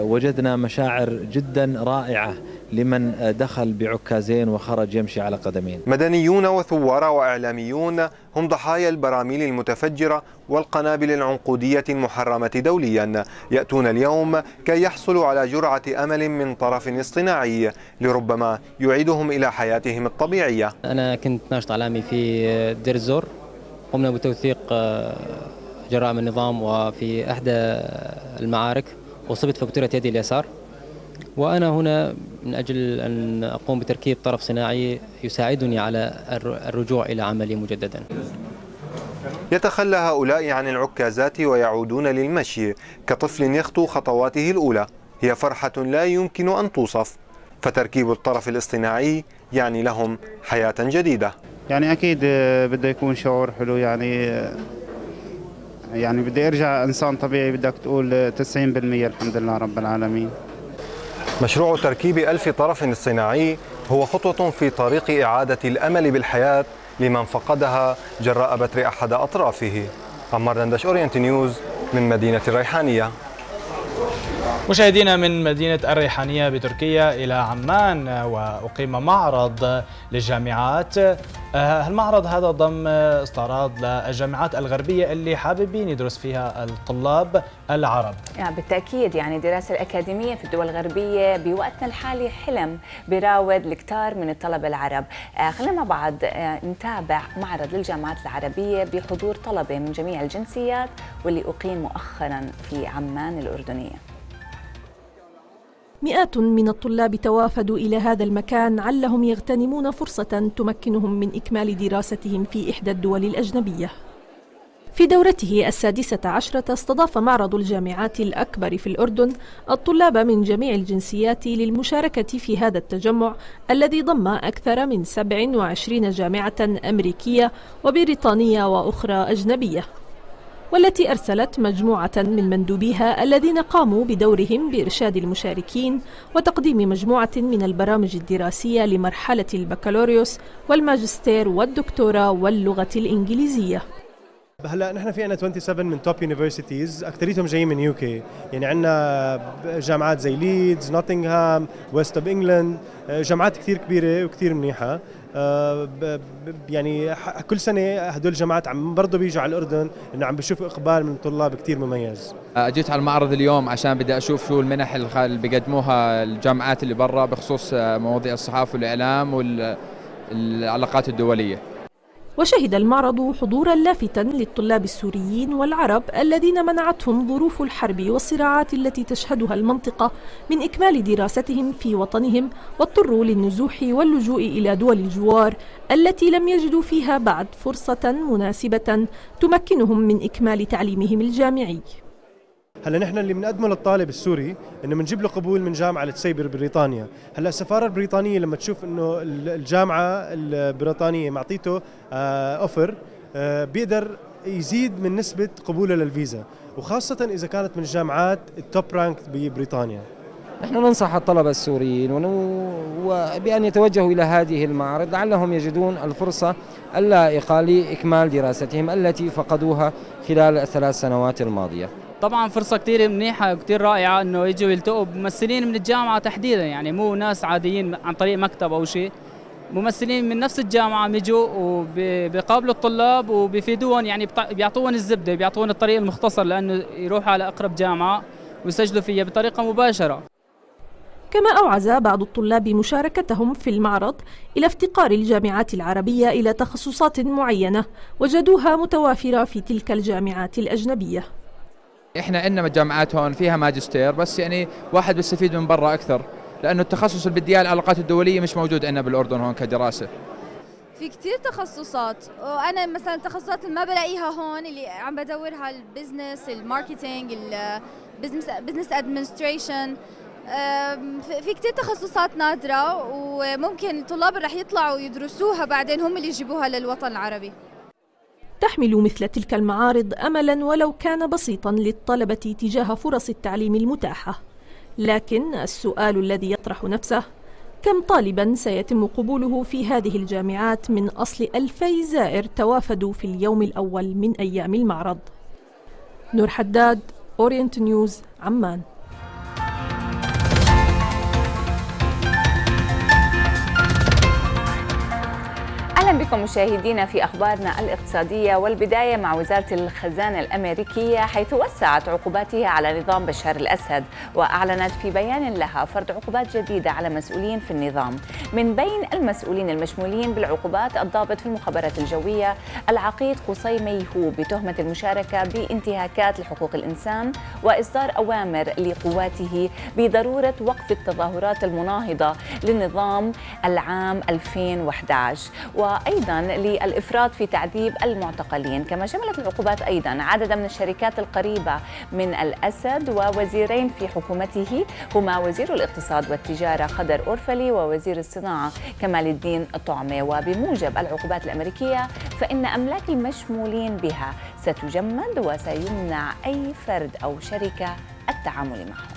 وجدنا مشاعر جدا رائعة. لمن دخل بعكازين وخرج يمشي على قدمين. مدنيون وثوار وإعلاميون هم ضحايا البراميل المتفجرة والقنابل العنقودية المحرمة دوليا. يأتون اليوم كي يحصلوا على جرعة أمل من طرف اصطناعي لربما يعيدهم إلى حياتهم الطبيعية. أنا كنت ناشط إعلامي في دير الزور قمنا بتوثيق آه، جرائم النظام وفي إحدى المعارك. وصبت فقدرة يدي اليسار. وأنا هنا من أجل أن أقوم بتركيب طرف صناعي يساعدني على الرجوع إلى عملي مجددا. يتخلى هؤلاء عن العكازات ويعودون للمشي كطفل يخطو خطواته الأولى. هي فرحة لا يمكن أن توصف. فتركيب الطرف الاصطناعي يعني لهم حياة جديدة. يعني أكيد بده يكون شعور حلو يعني يعني بدي أرجع إنسان طبيعي بدك تقول 90% الحمد لله رب العالمين. مشروع تركيب ألف طرف صناعي هو خطوة في طريق إعادة الأمل بالحياة لمن فقدها جراء بتر أحد أطرافه. عمار دندش أورينت نيوز من مدينة الريحانية. مشاهدينا من مدينة الريحانية بتركيا إلى عمان وأقيم معرض للجامعات. آه، المعرض هذا ضم استعراض للجامعات الغربية اللي حاببين يدرس فيها الطلاب العرب؟ يعني بالتأكيد يعني الدراسة الأكاديمية في الدول الغربية بوقتنا الحالي حلم براود الكثار من الطلبة العرب. آه، خلينا مع بعض. آه، نتابع معرض للجامعات العربية بحضور طلبة من جميع الجنسيات واللي أقيم مؤخرا في عمان الأردنية. مئات من الطلاب توافدوا إلى هذا المكان علهم يغتنمون فرصة تمكنهم من إكمال دراستهم في إحدى الدول الأجنبية. في دورته السادسة عشرة استضاف معرض الجامعات الأكبر في الأردن الطلاب من جميع الجنسيات للمشاركة في هذا التجمع الذي ضم أكثر من 27 جامعة أمريكية وبريطانية وأخرى أجنبية. والتي أرسلت مجموعة من مندوبيها الذين قاموا بدورهم بإرشاد المشاركين وتقديم مجموعة من البرامج الدراسية لمرحلة البكالوريوس والماجستير والدكتوراه واللغة الإنجليزية. هلا نحن في عنا 27 من top universities أكثريتهم جايين من UK يعني عندنا جامعات زي ليدز نوتنغهام West of England جامعات كثير كبيرة وكثير منيحة. يعني كل سنة هدول الجامعات عم برضه بيجوا على الأردن إنه عم بشوفوا إقبال من طلاب كثير مميز. اجيت على المعرض اليوم عشان بدي أشوف شو المنح اللي بيقدموها الجامعات اللي برا بخصوص مواضيع الصحافة والإعلام والعلاقات الدولية. وشهد المعرض حضورا لافتا للطلاب السوريين والعرب الذين منعتهم ظروف الحرب والصراعات التي تشهدها المنطقة من إكمال دراستهم في وطنهم واضطروا للنزوح واللجوء إلى دول الجوار التي لم يجدوا فيها بعد فرصة مناسبة تمكنهم من إكمال تعليمهم الجامعي. هلا نحن اللي بنقدمه للطالب السوري إنه بنجيب له قبول من جامعة لتسيبر بريطانيا. هلا السفارة البريطانية لما تشوف إنه الجامعة البريطانية معطيته offer آه، آه، بيقدر يزيد من نسبة قبوله للفيزا وخاصة إذا كانت من الجامعات ال top rank ببريطانيا. نحن ننصح الطلبة السوريين بأن يتوجهوا إلى هذه المعارض لعلهم يجدون الفرصة اللائقة لإكمال دراستهم التي فقدوها خلال الثلاث سنوات الماضية. طبعا فرصة كثير منيحة وكثير رائعة إنه يجوا يلتقوا بممثلين من الجامعة تحديدا. يعني مو ناس عاديين عن طريق مكتب أو شيء. ممثلين من نفس الجامعة بيجوا وبيقابلوا الطلاب وبيفيدوهم يعني بيعطوهم الزبدة بيعطوهم الطريق المختصر لأنه يروحوا على أقرب جامعة ويسجلوا فيها بطريقة مباشرة. كما أوعز بعض الطلاب مشاركتهم في المعرض إلى افتقار الجامعات العربية إلى تخصصات معينة وجدوها متوافرة في تلك الجامعات الأجنبية. إحنا عندنا جامعات هون فيها ماجستير بس يعني واحد بيستفيد من برا أكثر لأنه التخصص اللي بدي العلاقات الدولية مش موجود عندنا بالأردن هون كدراسة. في كتير تخصصات وأنا مثلا التخصصات اللي ما بلاقيها هون اللي عم بدورها ال business ال marketing ال business business administration في كتير تخصصات نادرة وممكن الطلاب اللي رح يطلعوا يدرسوها بعدين هم اللي يجيبوها للوطن العربي. تحمل مثل تلك المعارض املا ولو كان بسيطا للطلبة تجاه فرص التعليم المتاحة. لكن السؤال الذي يطرح نفسه كم طالبا سيتم قبوله في هذه الجامعات من أصل ألفي زائر توافدوا في اليوم الأول من أيام المعرض؟ نور حداد أورينت نيوز عمان. أهلا بكم مشاهدينا في أخبارنا الاقتصادية والبداية مع وزارة الخزانة الأمريكية حيث وسعت عقوباتها على نظام بشار الأسد وأعلنت في بيان لها فرض عقوبات جديدة على مسؤولين في النظام. من بين المسؤولين المشمولين بالعقوبات الضابط في المخابرات الجوية العقيد قصي ميهو بتهمة المشاركة بانتهاكات لحقوق الإنسان وإصدار أوامر لقواته بضرورة وقف التظاهرات المناهضة للنظام العام 2011 و وأيضا للإفراط في تعذيب المعتقلين كما شملت العقوبات أيضا عددا من الشركات القريبة من الأسد ووزيرين في حكومته هما وزير الاقتصاد والتجارة خضر أورفلي ووزير الصناعة كمال الدين طعمة. وبموجب العقوبات الأمريكية فإن أملاك المشمولين بها ستجمد وسيمنع أي فرد أو شركة التعامل معهم.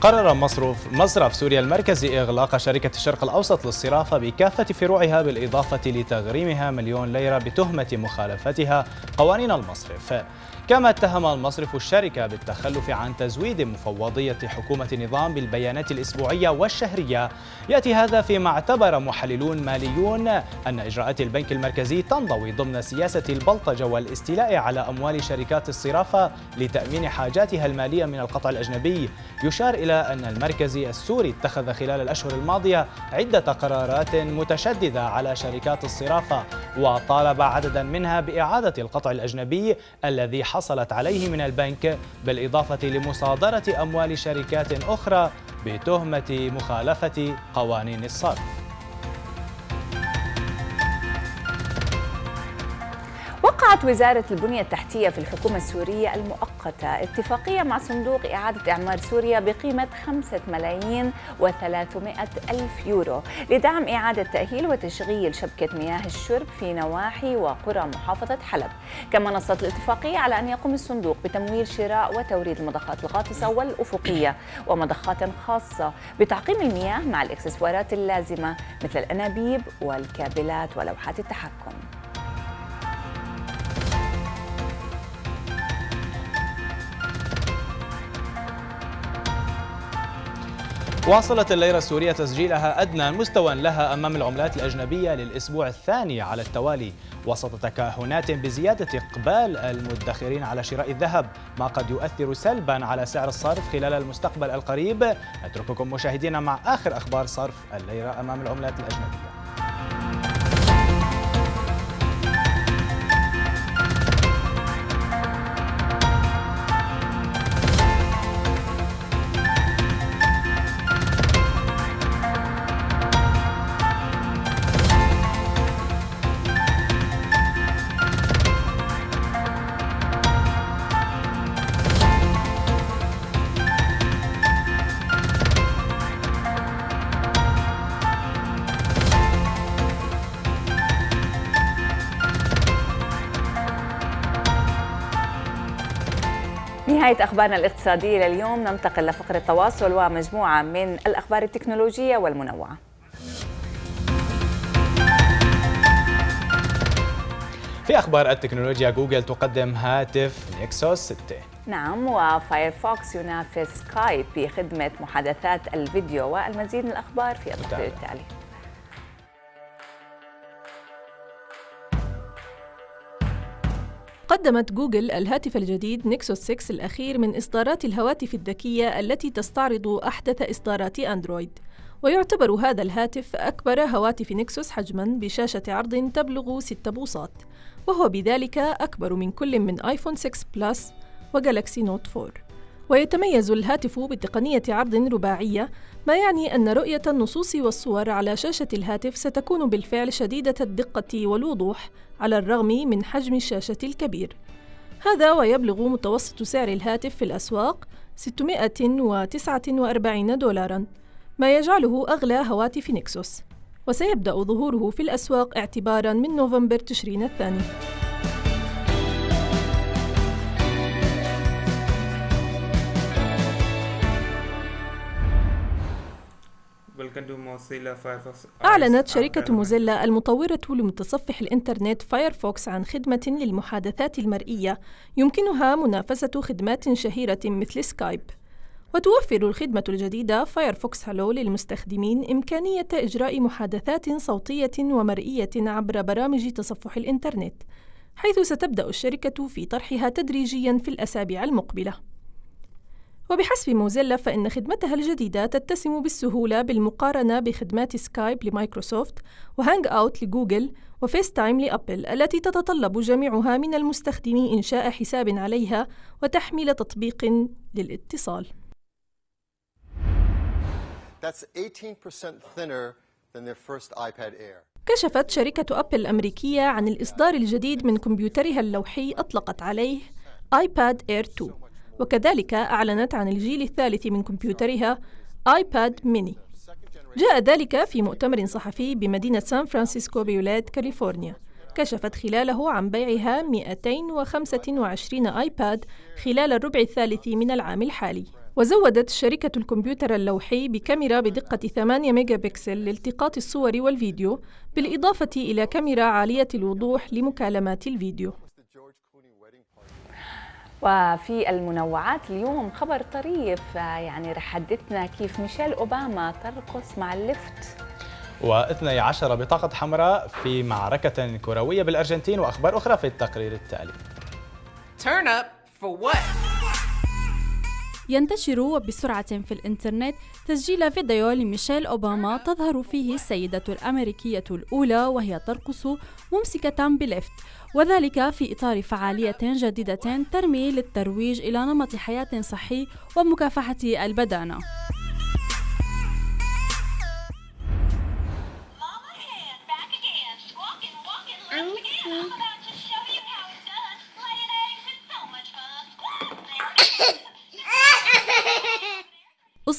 قرر مصرف مصرف سوريا المركزي إغلاق شركة الشرق الأوسط للصرافة بكافة فروعها بالإضافة لتغريمها مليون ليرة بتهمة مخالفتها قوانين المصرف. كما اتهم المصرف الشركة بالتخلف عن تزويد مفوضية حكومة النظام بالبيانات الأسبوعية والشهرية. يأتي هذا فيما اعتبر محللون ماليون أن إجراءات البنك المركزي تنضوي ضمن سياسة البلطجة والاستيلاء على أموال شركات الصرافة لتأمين حاجاتها المالية من القطع الأجنبي. يشار إلى أن المركزي السوري اتخذ خلال الأشهر الماضية عدة قرارات متشددة على شركات الصرافة وطالب عددا منها بإعادة القطع الأجنبي الذي حصل حصلت عليه من البنك بالإضافة لمصادرة أموال شركات أخرى بتهمة مخالفة قوانين الصرف. وقعت وزارة البنية التحتية في الحكومة السورية المؤقتة اتفاقية مع صندوق إعادة إعمار سوريا بقيمة 5 ملايين و300 ألف يورو لدعم إعادة تأهيل وتشغيل شبكة مياه الشرب في نواحي وقرى محافظة حلب. كما نصت الاتفاقية على أن يقوم الصندوق بتمويل شراء وتوريد المضخات الغاطسة والأفقية ومضخات خاصة بتعقيم المياه مع الإكسسوارات اللازمة مثل الأنابيب والكابلات ولوحات التحكم. واصلت الليرة السورية تسجيلها أدنى مستوى لها أمام العملات الأجنبية للأسبوع الثاني على التوالي. وسط تكهنات بزيادة إقبال المدخرين على شراء الذهب ما قد يؤثر سلبا على سعر الصرف خلال المستقبل القريب. نترككم مشاهدينا مع آخر أخبار صرف الليرة أمام العملات الأجنبية. نهاية أخبارنا الاقتصادية لليوم ننتقل لفقرة التواصل ومجموعة من الأخبار التكنولوجية والمنوعة. في أخبار التكنولوجيا جوجل تقدم هاتف نيكسوس 6 نعم وفايرفوكس ينافس سكايب في خدمة محادثات الفيديو. والمزيد من الأخبار في التقرير التالي. قدمت جوجل الهاتف الجديد نيكسوس 6 الأخير من إصدارات الهواتف الذكية التي تستعرض أحدث إصدارات أندرويد. ويعتبر هذا الهاتف أكبر هواتف نيكسوس حجماً بشاشة عرض تبلغ 6 بوصات وهو بذلك أكبر من كل من آيفون 6 بلس وجالكسي نوت 4 ويتميز الهاتف بتقنية عرض رباعية ما يعني أن رؤية النصوص والصور على شاشة الهاتف ستكون بالفعل شديدة الدقة والوضوح على الرغم من حجم الشاشة الكبير. هذا ويبلغ متوسط سعر الهاتف في الأسواق 649 دولاراً ما يجعله أغلى هواتف نيكسوس. وسيبدأ ظهوره في الأسواق اعتباراً من نوفمبر تشرين الثاني. أعلنت شركة موزيلا المطورة لمتصفح الإنترنت فايرفوكس عن خدمة للمحادثات المرئية يمكنها منافسة خدمات شهيرة مثل سكايب وتوفر الخدمة الجديدة فايرفوكس هالو للمستخدمين إمكانية إجراء محادثات صوتية ومرئية عبر برامج تصفح الإنترنت حيث ستبدأ الشركة في طرحها تدريجياً في الأسابيع المقبلة. وبحسب موزيلا فإن خدمتها الجديدة تتسم بالسهولة بالمقارنة بخدمات سكايب لمايكروسوفت و Hangout لجوجل و FaceTime لأبل التي تتطلب جميعها من المستخدم إنشاء حساب عليها وتحميل تطبيق للاتصال. That's 18% thinner than the first iPad Air. كشفت شركة أبل الأمريكية عن الإصدار الجديد من كمبيوترها اللوحي أطلقت عليه iPad Air 2 وكذلك أعلنت عن الجيل الثالث من كمبيوترها iPad Mini. جاء ذلك في مؤتمر صحفي بمدينة سان فرانسيسكو بولاية كاليفورنيا. كشفت خلاله عن بيعها 225 iPad خلال الربع الثالث من العام الحالي. وزودت شركة الكمبيوتر اللوحي بكاميرا بدقة 8 ميجا بكسل لالتقاط الصور والفيديو بالإضافة إلى كاميرا عالية الوضوح لمكالمات الفيديو. وفي المنوعات اليوم خبر طريف يعني رح حدثنا كيف ميشيل أوباما ترقص مع اللفت و12 بطاقة حمراء في معركة كروية بالأرجنتين وأخبار أخرى في التقرير التالي Turn up for what? ينتشر بسرعة في الإنترنت تسجيل فيديو لميشيل أوباما تظهر فيه السيدة الأمريكية الأولى وهي ترقص ممسكة بليفت. وذلك في إطار فعالية جديدة ترمي للترويج إلى نمط حياة صحي ومكافحة البدانة.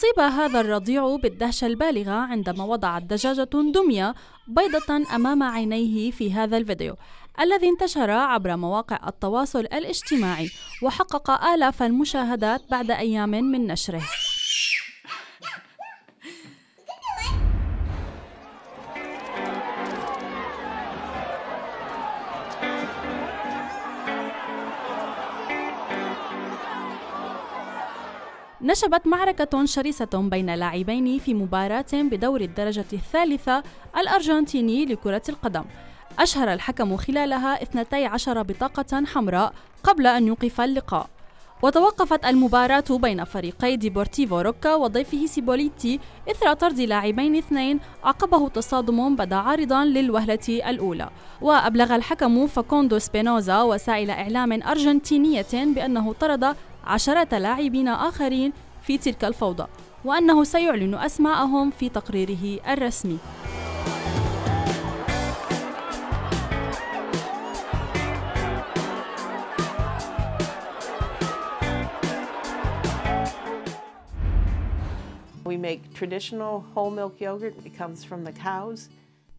أصيب هذا الرضيع بالدهشة البالغة عندما وضعت دجاجة دمية بيضة أمام عينيه في هذا الفيديو الذي انتشر عبر مواقع التواصل الاجتماعي وحقق آلاف المشاهدات بعد أيام من نشره. نشبت معركة شرسة بين لاعبين في مباراة بدور الدرجة الثالثة الأرجنتيني لكرة القدم. أشهر الحكم خلالها 12 بطاقة حمراء قبل أن يوقف اللقاء. وتوقفت المباراة بين فريقي ديبورتيفو روكا وضيفه سيبوليتي إثر طرد لاعبين اثنين عقبه تصادم بدا عارضا للوهلة الأولى. وأبلغ الحكم فاكوندو سبينوزا وسائل إعلام أرجنتينية بأنه طرد عشرة لاعبين آخرين في تلك الفوضى وأنه سيعلن أسماءهم في تقريره الرسمي We make traditional whole milk yogurt. It comes from the cows.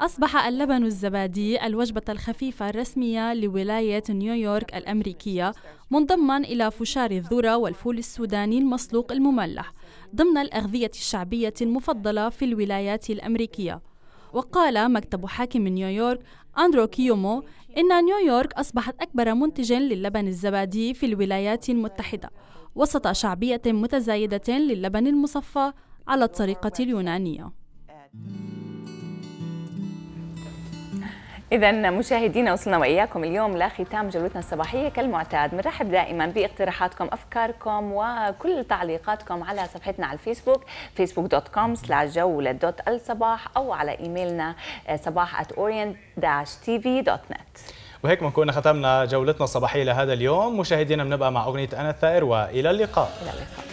أصبح اللبن الزبادي الوجبة الخفيفة الرسمية لولاية نيويورك الأمريكية منضما إلى فشار الذرة والفول السوداني المسلوق المملح ضمن الأغذية الشعبية المفضلة في الولايات الأمريكية. وقال مكتب حاكم نيويورك أندرو كيومو إن نيويورك أصبحت أكبر منتج للبن الزبادي في الولايات المتحدة وسط شعبية متزايدة للبن المصفى على الطريقة اليونانية. إذا مشاهدينا وصلنا وإياكم اليوم لختام جولتنا الصباحية كالمعتاد. بنرحب دائما باقتراحاتكم أفكاركم وكل تعليقاتكم على صفحتنا على الفيسبوك Facebook dot com slash جولة dot الصباح أو على إيميلنا صباح at orient-tv.net وهيك بنكون ختمنا جولتنا الصباحية لهذا اليوم. مشاهدينا بنبقى مع أغنية أنا الثائر وإلى اللقاء. إلى اللقاء.